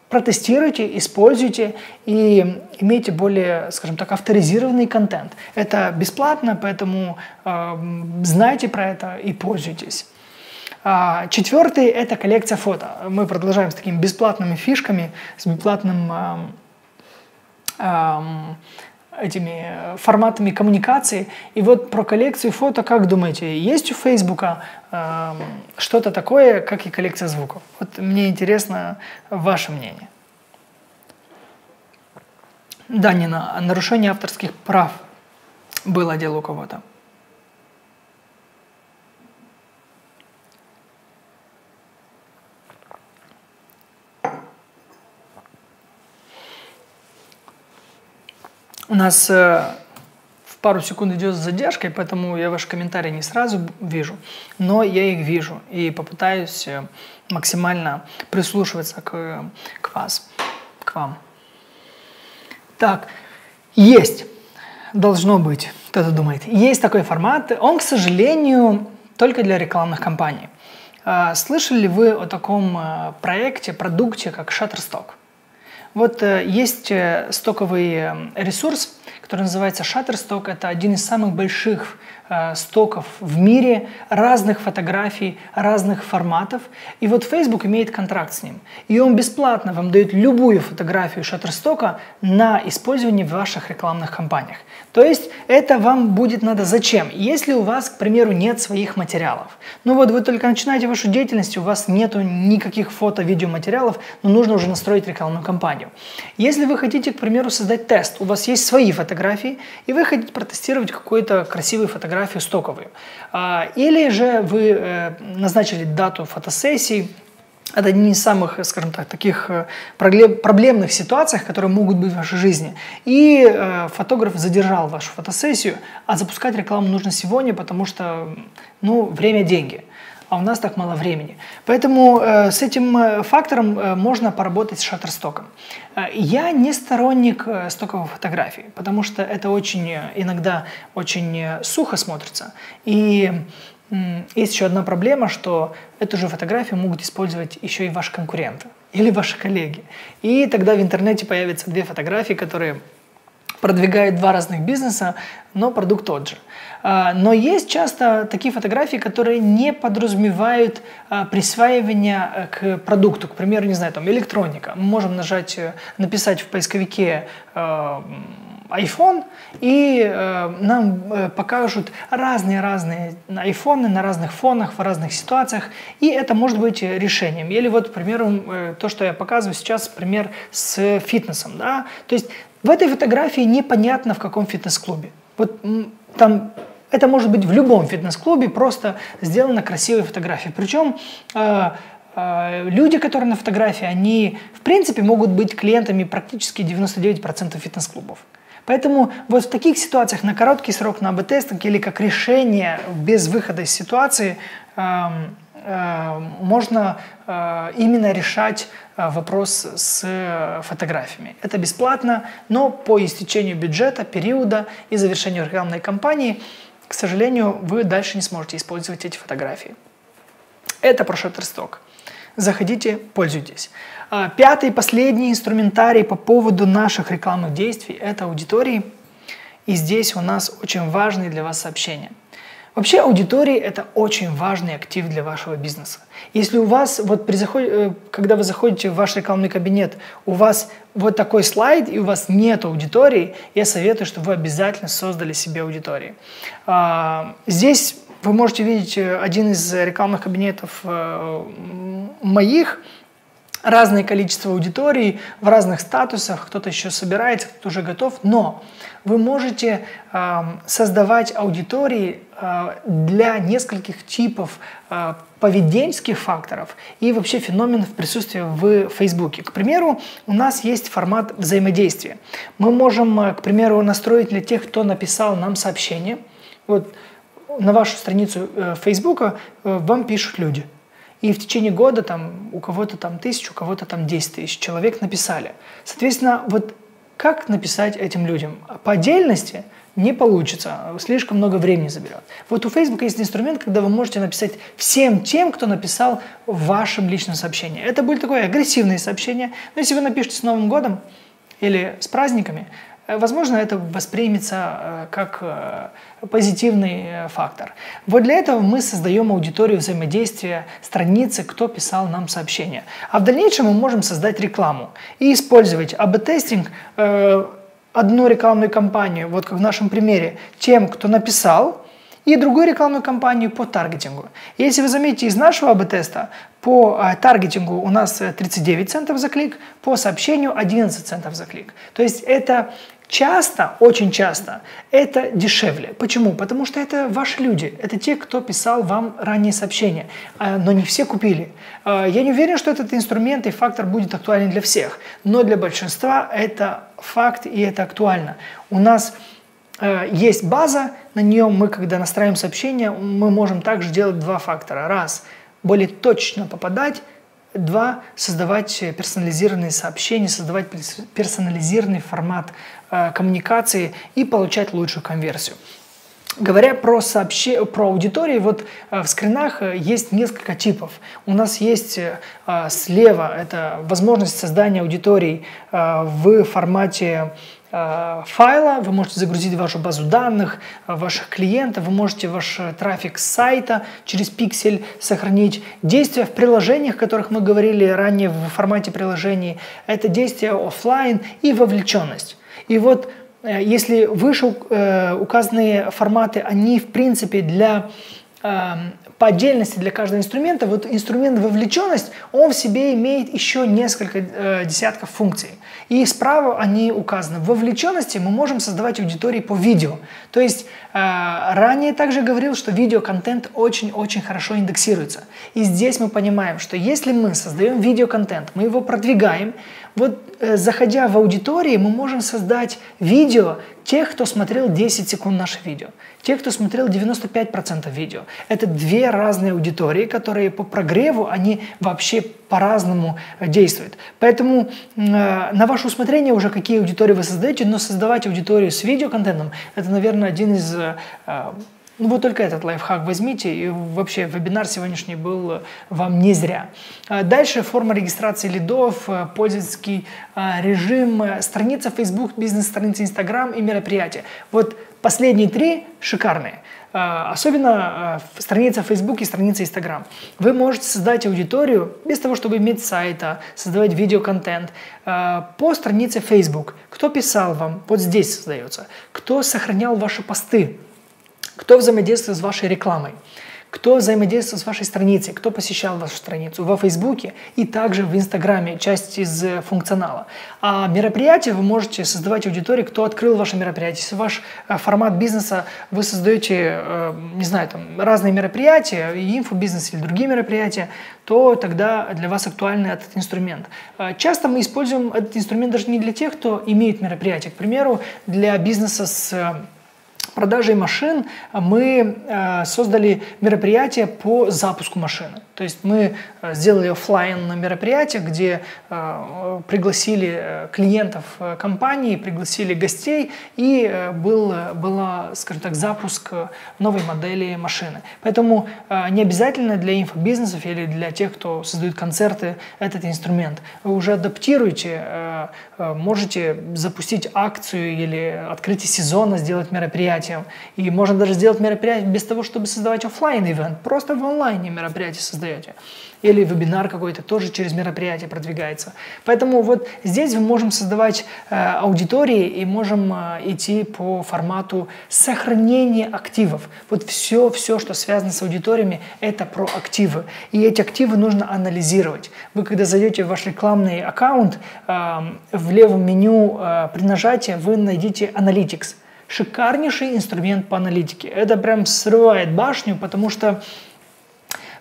протестируйте, используйте и имейте более, скажем так, авторизированный контент. Это бесплатно, поэтому э, знайте про это и пользуйтесь. А, четвертый – это коллекция фото. Мы продолжаем с такими бесплатными фишками, с бесплатным э, э, этими э, форматами коммуникации. И вот про коллекцию фото, как думаете, есть у Фейсбука э, что-то такое, как и коллекция звуков? Вот мне интересно ваше мнение. Да, Нина, нарушение авторских прав было дело у кого-то. У нас э, в пару секунд идет с задержкой, поэтому я ваши комментарии не сразу вижу, но я их вижу и попытаюсь э, максимально прислушиваться к, к вас, к вам. Так, есть, должно быть, кто-то думает, есть такой формат, он, к сожалению, только для рекламных кампаний. А, слышали ли вы о таком э, проекте, продукте, как Shutterstock? Вот э, есть э, стоковый э, ресурс, который называется Shutterstock. Это один из самых больших стоков в мире, разных фотографий, разных форматов. И вот Facebook имеет контракт с ним. И он бесплатно вам дает любую фотографию Shutterstock на использование в ваших рекламных кампаниях. То есть это вам будет надо зачем? Если у вас, к примеру, нет своих материалов. Ну вот вы только начинаете вашу деятельность, у вас нет никаких фото, видео материалов, но нужно уже настроить рекламную кампанию. Если вы хотите, к примеру, создать тест, у вас есть свои фотографии, и вы хотите протестировать какую-то красивую фотографию стоковую. А, или же вы э, назначили дату фотосессии, это одни из самых, скажем так, таких э, проблемных ситуаций, которые могут быть в вашей жизни. И э, фотограф задержал вашу фотосессию, а запускать рекламу нужно сегодня, потому что ну, время – деньги а у нас так мало времени. Поэтому э, с этим фактором можно поработать с шаттерстоком. Я не сторонник стоковой фотографии, потому что это очень иногда очень сухо смотрится. И есть еще одна проблема, что эту же фотографию могут использовать еще и ваши конкуренты или ваши коллеги. И тогда в интернете появятся две фотографии, которые продвигают два разных бизнеса, но продукт тот же. А, но есть часто такие фотографии, которые не подразумевают а, присваивание э, к продукту. К примеру, не знаю, там электроника. Мы можем нажать, э, написать в поисковике э, iPhone, и э, нам э, покажут разные-разные айфоны на разных фонах, в разных ситуациях, и это может быть решением. Или вот, к примеру, э, то, что я показываю сейчас, пример с фитнесом. Да? То есть в этой фотографии непонятно, в каком фитнес-клубе. Вот там это может быть в любом фитнес-клубе, просто сделана красивая фотография. Причем э, э, люди, которые на фотографии, они в принципе могут быть клиентами практически 99% фитнес-клубов. Поэтому вот в таких ситуациях на короткий срок на АБ-тестинг или как решение без выхода из ситуации э, э, можно э, именно решать э, вопрос с фотографиями. Это бесплатно, но по истечению бюджета, периода и завершению рекламной кампании – к сожалению, вы дальше не сможете использовать эти фотографии. Это про Shutterstock. Заходите, пользуйтесь. А, пятый, последний инструментарий по поводу наших рекламных действий – это аудитории. И здесь у нас очень важные для вас сообщения – Вообще аудитория – это очень важный актив для вашего бизнеса. Если у вас, вот при заходе, э, когда вы заходите в ваш рекламный кабинет, у вас вот такой слайд, и у вас нет аудитории, я советую, чтобы вы обязательно создали себе аудиторию. А, здесь вы можете видеть один из рекламных кабинетов моих, разное количество аудиторий в разных статусах, кто-то еще собирается, кто-то уже готов, но вы можете э, создавать аудитории э, для нескольких типов э, поведенческих факторов и вообще феноменов присутствия в Фейсбуке. К примеру, у нас есть формат взаимодействия. Мы можем, э, к примеру, настроить для тех, кто написал нам сообщение. Вот на вашу страницу э, Фейсбука э, вам пишут люди – и в течение года там у кого-то там тысячу, у кого-то там 10 тысяч человек написали. Соответственно, вот как написать этим людям? По отдельности не получится, слишком много времени заберет. Вот у Facebook есть инструмент, когда вы можете написать всем тем, кто написал в вашем личном сообщении. Это будет такое агрессивное сообщение, но если вы напишете с Новым годом или с праздниками, возможно, это воспримется э, как э, позитивный фактор. Вот для этого мы создаем аудиторию взаимодействия страницы, кто писал нам сообщение. А в дальнейшем мы можем создать рекламу и использовать АБ-тестинг, одну рекламную кампанию, вот как в нашем примере, тем, кто написал, и другую рекламную кампанию по таргетингу. Если вы заметите из нашего АБ-теста, по э, таргетингу у нас 39 центов за клик, по сообщению 11 центов за клик. То есть это Часто, очень часто, это дешевле. Почему? Потому что это ваши люди, это те, кто писал вам ранние сообщения, а, но не все купили. А, я не уверен, что этот инструмент и фактор будет актуален для всех, но для большинства это факт и это актуально. У нас э, есть база, на нее мы, когда настраиваем сообщение, мы можем также делать два фактора. Раз, более точно попадать Два, создавать персонализированные сообщения, создавать персонализированный формат э, коммуникации и получать лучшую конверсию. Говоря про, сообще... про аудитории, вот э, в скринах э, есть несколько типов. У нас есть э, слева это возможность создания аудиторий э, в формате Э, файла, вы можете загрузить вашу базу данных, э, ваших клиентов, вы можете ваш э, трафик сайта через пиксель сохранить. Действия в приложениях, о которых мы говорили ранее в формате приложений, это действия офлайн и вовлеченность. И вот если выше указанные форматы, они в принципе для Эм, по отдельности для каждого инструмента, вот инструмент вовлеченность, он в себе имеет еще несколько э, десятков функций. И справа они указаны. В вовлеченности мы можем создавать аудитории по видео. То есть э, ранее также говорил, что видеоконтент очень-очень хорошо индексируется. И здесь мы понимаем, что если мы создаем видеоконтент, мы его продвигаем, вот э, заходя в аудитории, мы можем создать видео тех, кто смотрел 10 секунд наше видео, тех, кто смотрел 95% видео. Это две разные аудитории, которые по прогреву, они вообще по-разному э, действуют. Поэтому э, на ваше усмотрение уже какие аудитории вы создаете, но создавать аудиторию с видеоконтентом, это, наверное, один из э, ну, вот только этот лайфхак возьмите, и вообще вебинар сегодняшний был э, вам не зря. А дальше форма регистрации лидов, э, пользовательский э, режим, страница Facebook, бизнес-страница Instagram и мероприятия. Вот последние три шикарные. Особенно страница Facebook и страница Instagram. Вы можете создать аудиторию без того, чтобы иметь сайта, создавать видеоконтент по странице Facebook. Кто писал вам? Вот здесь создается. Кто сохранял ваши посты? Кто взаимодействует с вашей рекламой? Кто взаимодействует с вашей страницей? Кто посещал вашу страницу во Фейсбуке и также в Инстаграме, часть из э, функционала. А мероприятия вы можете создавать аудиторию, кто открыл ваше мероприятие. Если ваш э, формат бизнеса, вы создаете, э, не знаю, там разные мероприятия, и инфобизнес или другие мероприятия, то тогда для вас актуальный этот инструмент. Часто мы используем этот инструмент даже не для тех, кто имеет мероприятие. К примеру, для бизнеса с продажей машин мы э, создали мероприятие по запуску машины. То есть мы э, сделали офлайн мероприятие, где э, пригласили клиентов компании, пригласили гостей, и был, была, скажем так, запуск новой модели машины. Поэтому не обязательно для инфобизнесов или для тех, кто создает концерты, этот инструмент. Вы уже адаптируете, можете запустить акцию или открытие сезона, сделать мероприятие, мероприятием. И можно даже сделать мероприятие без того, чтобы создавать офлайн ивент Просто в онлайне мероприятие создаете или вебинар какой-то тоже через мероприятие продвигается. Поэтому вот здесь мы можем создавать э, аудитории и можем э, идти по формату сохранения активов. Вот все, все, что связано с аудиториями, это про активы. И эти активы нужно анализировать. Вы когда зайдете в ваш рекламный аккаунт, э, в левом меню э, при нажатии вы найдете Analytics. Шикарнейший инструмент по аналитике. Это прям срывает башню, потому что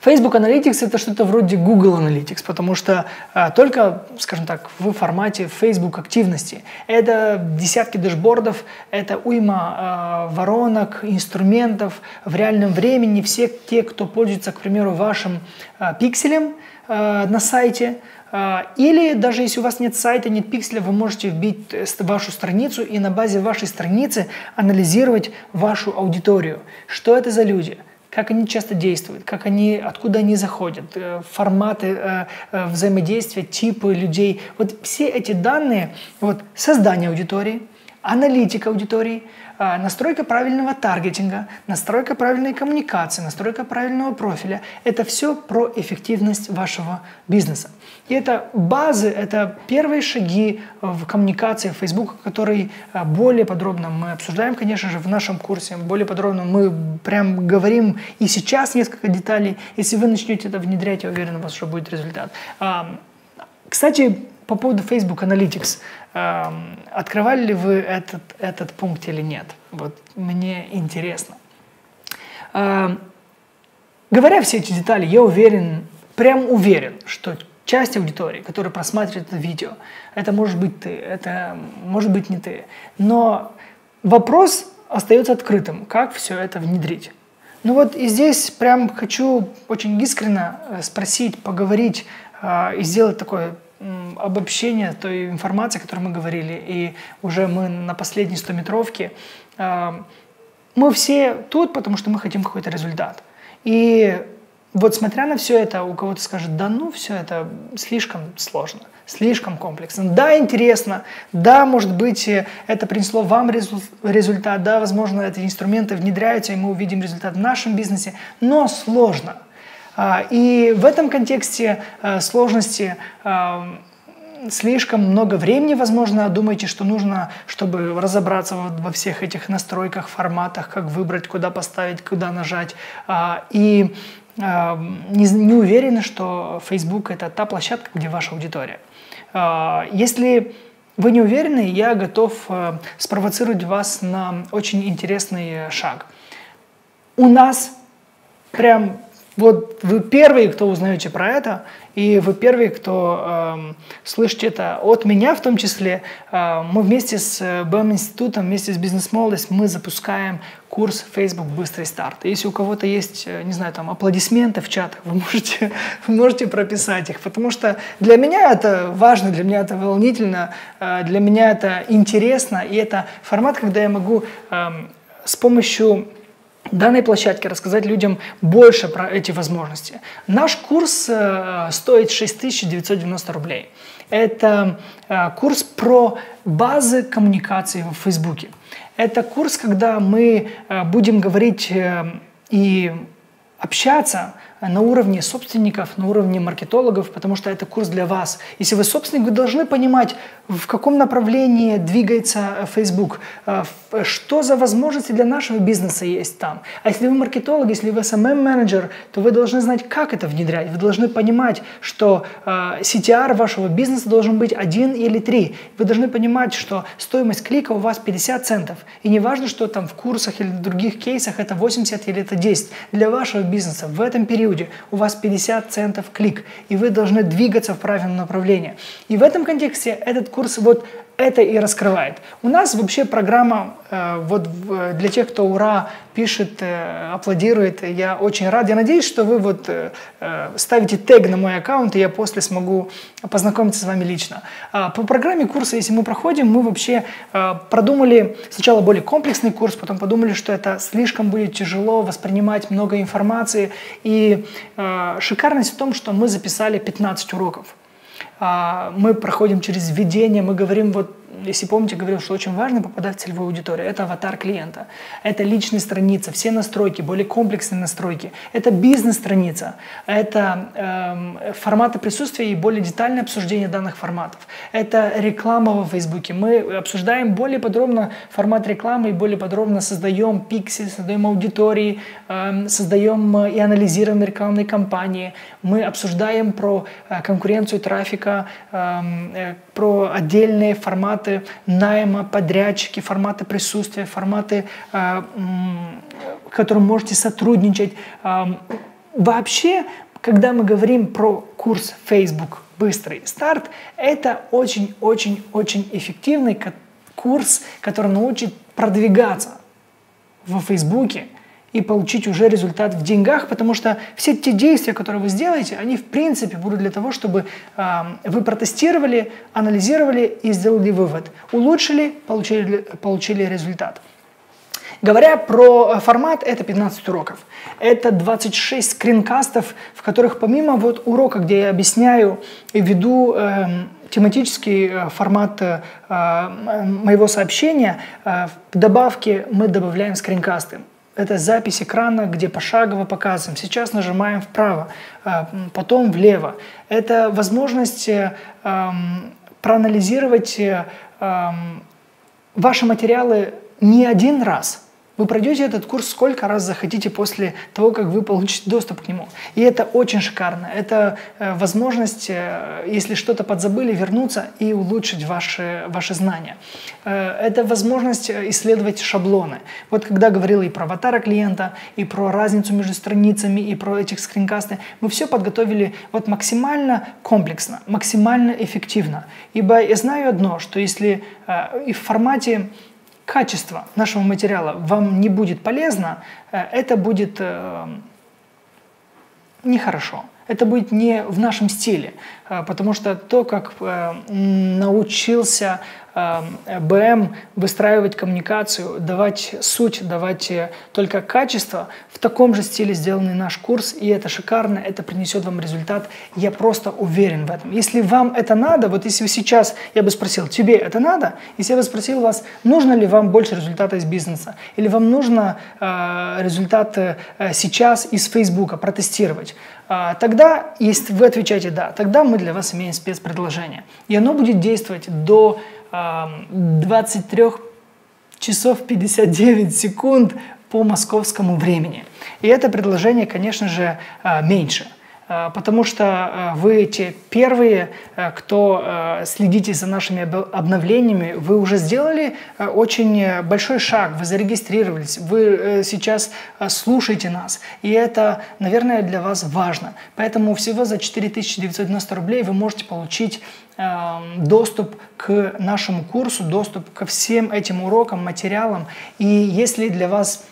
Facebook Analytics это что-то вроде Google Analytics, потому что а, только, скажем так, в формате Facebook активности. Это десятки дэшбордов, это уйма а, воронок, инструментов в реальном времени. Все те, кто пользуется, к примеру, вашим а, пикселем а, на сайте, а, или даже если у вас нет сайта, нет пикселя, вы можете вбить вашу страницу и на базе вашей страницы анализировать вашу аудиторию. Что это за люди? Как они часто действуют, как они, откуда они заходят, э, форматы э, э, взаимодействия, типы людей. Вот все эти данные, вот создание аудитории, аналитика аудитории – настройка правильного таргетинга, настройка правильной коммуникации, настройка правильного профиля. Это все про эффективность вашего бизнеса. И это базы, это первые шаги в коммуникации в Facebook, которые а, более подробно мы обсуждаем, конечно же, в нашем курсе. Более подробно мы прям говорим и сейчас несколько деталей. Если вы начнете это внедрять, я уверен, у вас уже будет результат. Кстати, по поводу Facebook Analytics. Открывали ли вы этот, этот пункт или нет? Вот мне интересно. Говоря все эти детали, я уверен, прям уверен, что часть аудитории, которая просматривает это видео, это может быть ты, это может быть не ты. Но вопрос остается открытым, как все это внедрить. Ну вот и здесь прям хочу очень искренне э, спросить, поговорить э, и сделать такое обобщение той информации, о которой мы говорили, и уже мы на последней 100-метровке, а, мы все тут, потому что мы хотим какой-то результат. И вот смотря на все это, у кого-то скажет, да ну, все это слишком сложно, слишком комплексно. Да, интересно, да, может быть, это принесло вам результат, да, возможно, эти инструменты внедряются, и мы увидим результат в нашем бизнесе, но сложно. А, и в этом контексте э, сложности э, слишком много времени, возможно, думаете, что нужно, чтобы разобраться во всех этих настройках, форматах, как выбрать, куда поставить, куда нажать. А, и не, не уверены, что Facebook это та площадка, где ваша аудитория. А, если вы не уверены, я готов э, спровоцировать вас на очень интересный шаг. У нас прям вот вы первые, кто узнаете про это, и вы первые, кто э, слышите это от меня в том числе. Э, мы вместе с BM институтом, вместе с бизнес-молодость, мы запускаем курс Facebook «Быстрый старт». Если у кого-то есть, э, не знаю, там аплодисменты в чатах, вы можете, вы можете прописать их, потому что для меня это важно, для меня это волнительно, э, для меня это интересно, и это формат, когда я могу э, с помощью данной площадке рассказать людям больше про эти возможности. Наш курс э, стоит 6990 рублей. Это э, курс про базы коммуникации в Фейсбуке. Это курс, когда мы э, будем говорить э, и общаться на уровне собственников, на уровне маркетологов, потому что это курс для вас. Если вы собственник, вы должны понимать, в каком направлении двигается Facebook, э, что за возможности для нашего бизнеса есть там. А если вы маркетолог, если вы SMM-менеджер, то вы должны знать, как это внедрять. Вы должны понимать, что э, CTR вашего бизнеса должен быть один или три. Вы должны понимать, что стоимость клика у вас 50 центов. И не важно, что там в курсах или других кейсах это 80 или это 10. Для вашего бизнеса в этом периоде у вас 50 центов клик. И вы должны двигаться в правильном направлении. И в этом контексте этот курс вот это и раскрывает. У нас вообще программа э, вот для тех, кто ура пишет, э, аплодирует. Я очень рад. Я надеюсь, что вы вот э, э ставите тег на мой аккаунт, и я после смогу познакомиться с вами лично. А, по программе курса, если мы проходим, мы вообще э, продумали сначала более комплексный курс, потом подумали, что это слишком будет тяжело воспринимать много информации. И э, шикарность в том, что мы записали 15 уроков. А, мы проходим через введение, мы говорим вот если помните, говорил, что очень важно попадать в целевую аудиторию. Это аватар клиента, это личная страница, все настройки, более комплексные настройки, это бизнес-страница, это э, форматы присутствия и более детальное обсуждение данных форматов. Это реклама во Фейсбуке. Мы обсуждаем более подробно формат рекламы и более подробно создаем пиксель, создаем аудитории, э, создаем и анализируем рекламные кампании. Мы обсуждаем про э, конкуренцию трафика, эм, э, про отдельные форматы найма, подрядчики, форматы присутствия, форматы, э, которым можете сотрудничать. Эм, вообще, когда мы говорим про курс Facebook «Быстрый старт», это очень-очень-очень эффективный курс, который научит продвигаться во Фейсбуке, и получить уже результат в деньгах, потому что все те действия, которые вы сделаете, они в принципе будут для того, чтобы э, вы протестировали, анализировали и сделали вывод. Улучшили, получили, получили результат. Говоря про формат, это 15 уроков. Это 26 скринкастов, в которых помимо вот урока, где я объясняю и веду э, тематический э, формат э, моего сообщения, э, в добавке мы добавляем скринкасты. Это запись экрана, где пошагово показываем. Сейчас нажимаем вправо, а, потом влево. Это возможность э, проанализировать э, ваши материалы не один раз – вы пройдете этот курс сколько раз захотите после того, как вы получите доступ к нему. И это очень шикарно. Это э, возможность, э, если что-то подзабыли, вернуться и улучшить ваши, ваши знания. Э, это возможность исследовать шаблоны. Вот когда говорил и про аватара клиента, и про разницу между страницами, и про этих скринкасты, мы все подготовили вот максимально комплексно, максимально эффективно. Ибо я знаю одно, что если и в формате качество нашего материала вам не будет полезно, э, это будет э, нехорошо. Это будет не в нашем стиле, э, потому что то, как научился Эм, БМ выстраивать коммуникацию, давать суть, давать э, только качество. В таком же стиле сделанный наш курс, и это шикарно, это принесет вам результат. Я просто уверен в этом. Если вам это надо, вот если сейчас я бы спросил, тебе это надо? Если я бы спросил вас, нужно ли вам больше результата из бизнеса? Или вам нужно э, результат э, сейчас из Фейсбука протестировать? Э, тогда, если вы отвечаете «да», тогда мы для вас имеем спецпредложение. И оно будет действовать до 23 часов 59 секунд по московскому времени. И это предложение, конечно же, а, меньше – потому что э, вы те первые, э, кто следите за нашими обновлениями, вы уже сделали очень большой шаг, вы зарегистрировались, вы сейчас слушаете нас, и это, наверное, для вас важно. Поэтому всего за 4990 рублей вы можете получить доступ к нашему курсу, доступ ко всем этим урокам, материалам. И если для вас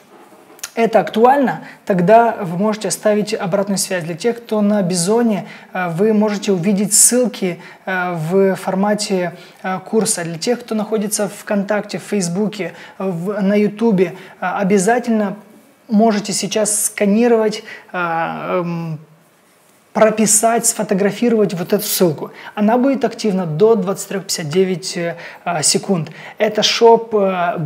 это актуально, тогда вы можете оставить обратную связь. Для тех, кто на Бизоне, э, вы можете увидеть ссылки э, в формате э, курса. Для тех, кто находится в ВКонтакте, в Фейсбуке, на Ютубе, обязательно можете сейчас сканировать эм, прописать, сфотографировать вот эту ссылку. Она будет активна до 23.59 э, секунд. Это shop.bm.ru,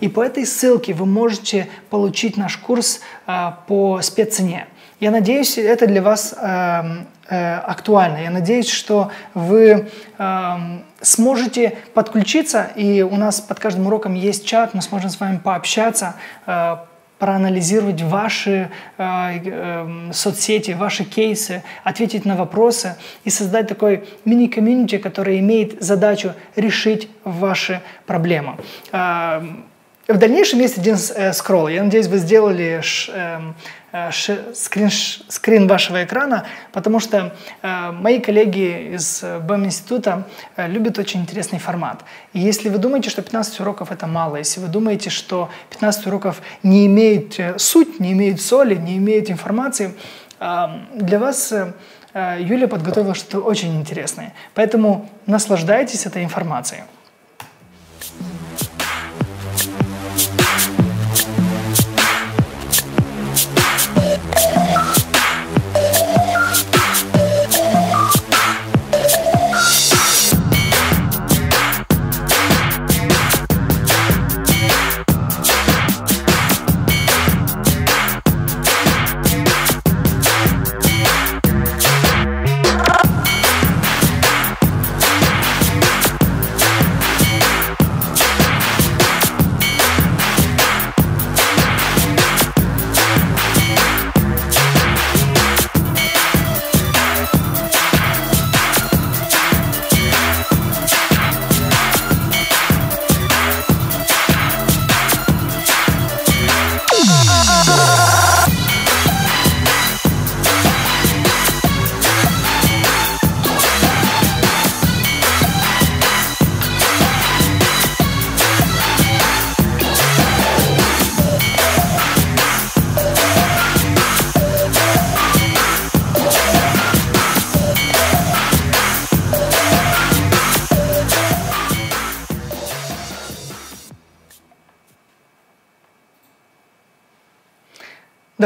и по этой ссылке вы можете получить наш курс э, по спеццене. Я надеюсь, это для вас э, э, актуально. Я надеюсь, что вы э, сможете подключиться, и у нас под каждым уроком есть чат, мы сможем с вами пообщаться, э, проанализировать ваши э, э, соцсети, ваши кейсы, ответить на вопросы и создать такой мини-комьюнити, который имеет задачу решить ваши проблемы. Э, в дальнейшем есть один э, скролл. Я надеюсь, вы сделали ш, э, скрин, ш, скрин вашего экрана, потому что э, мои коллеги из БЭМ-института э, любят очень интересный формат. И если вы думаете, что 15 уроков это мало, если вы думаете, что 15 уроков не имеют э, суть, не имеют соли, не имеют информации, э, для вас э, Юля подготовила что-то очень интересное. Поэтому наслаждайтесь этой информацией.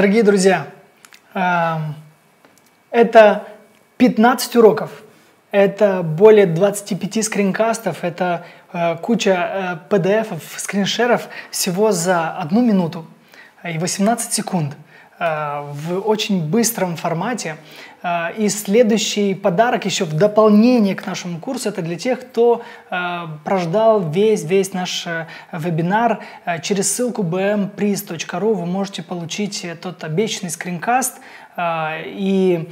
Дорогие друзья, это 15 уроков, это более 25 скринкастов, это э, куча PDF, э, скриншеров всего за одну минуту и 18 секунд в очень быстром формате. И следующий подарок еще в дополнение к нашему курсу, это для тех, кто прождал весь, весь наш вебинар. Через ссылку bmpriz.ru вы можете получить тот обещанный скринкаст и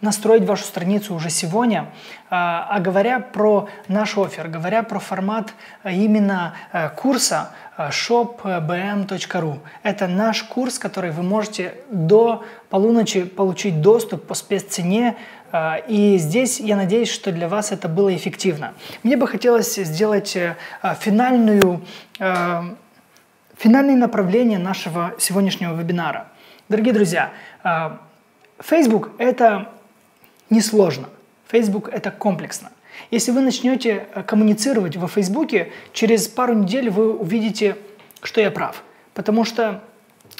настроить вашу страницу уже сегодня. А, а говоря про наш офер, говоря про формат а, именно а, курса shopbm.ru, это наш курс, который вы можете до полуночи получить доступ по спеццене, и здесь я надеюсь, что для вас это было эффективно. Мне бы хотелось сделать э, финальную, финальное направление нашего сегодняшнего вебинара. Дорогие друзья, Facebook – это несложно. Facebook это комплексно. Если вы начнете э, коммуницировать во Фейсбуке, через пару недель вы увидите, что я прав. Потому что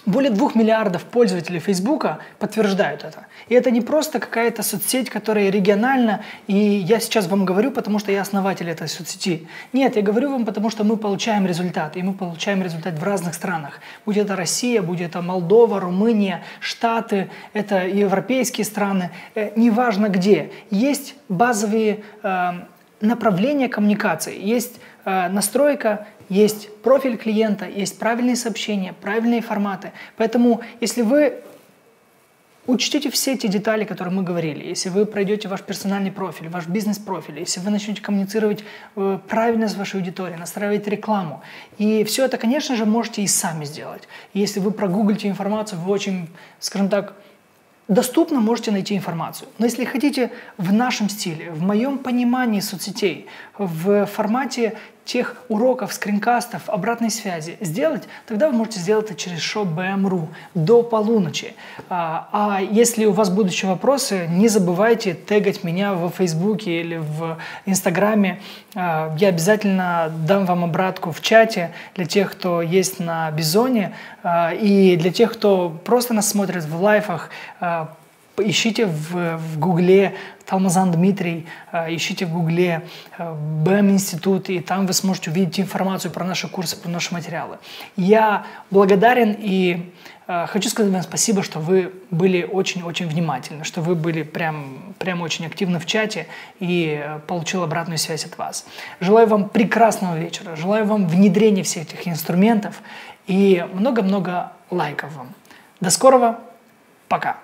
более двух миллиардов пользователей Фейсбука подтверждают это. И это не просто какая-то соцсеть, которая региональна, и я сейчас вам говорю, потому что я основатель этой соцсети. Нет, я говорю вам, потому что мы получаем результат, и мы получаем результат в разных странах. Будь это Россия, будь это Молдова, Румыния, Штаты, это европейские страны, э, неважно где. Есть базовые э, направления коммуникации, есть э, настройка есть профиль клиента, есть правильные сообщения, правильные форматы. Поэтому, если вы Учтите все эти детали, которые мы говорили. Если вы пройдете ваш персональный профиль, ваш бизнес-профиль, если вы начнете коммуницировать э, правильно с вашей аудиторией, настраивать рекламу. И все это, конечно же, можете и сами сделать. Если вы прогуглите информацию, вы очень, скажем так, доступно можете найти информацию. Но если хотите в нашем стиле, в моем понимании соцсетей, в формате тех уроков, скринкастов, обратной связи сделать, тогда вы можете сделать это через shop.bm.ru до полуночи. А, а если у вас будут еще вопросы, не забывайте тегать меня в Фейсбуке или в Инстаграме. А, я обязательно дам вам обратку в чате для тех, кто есть на Бизоне, а, и для тех, кто просто нас смотрит в лайфах, Ищите в, в Гугле Талмазан Дмитрий, э, ищите в Гугле э, БМ Институт, и там вы сможете увидеть информацию про наши курсы, про наши материалы. Я благодарен и э, хочу сказать вам спасибо, что вы были очень-очень внимательны, что вы были прям, прям очень активны в чате и получил обратную связь от вас. Желаю вам прекрасного вечера, желаю вам внедрения всех этих инструментов и много-много лайков вам. До скорого, пока!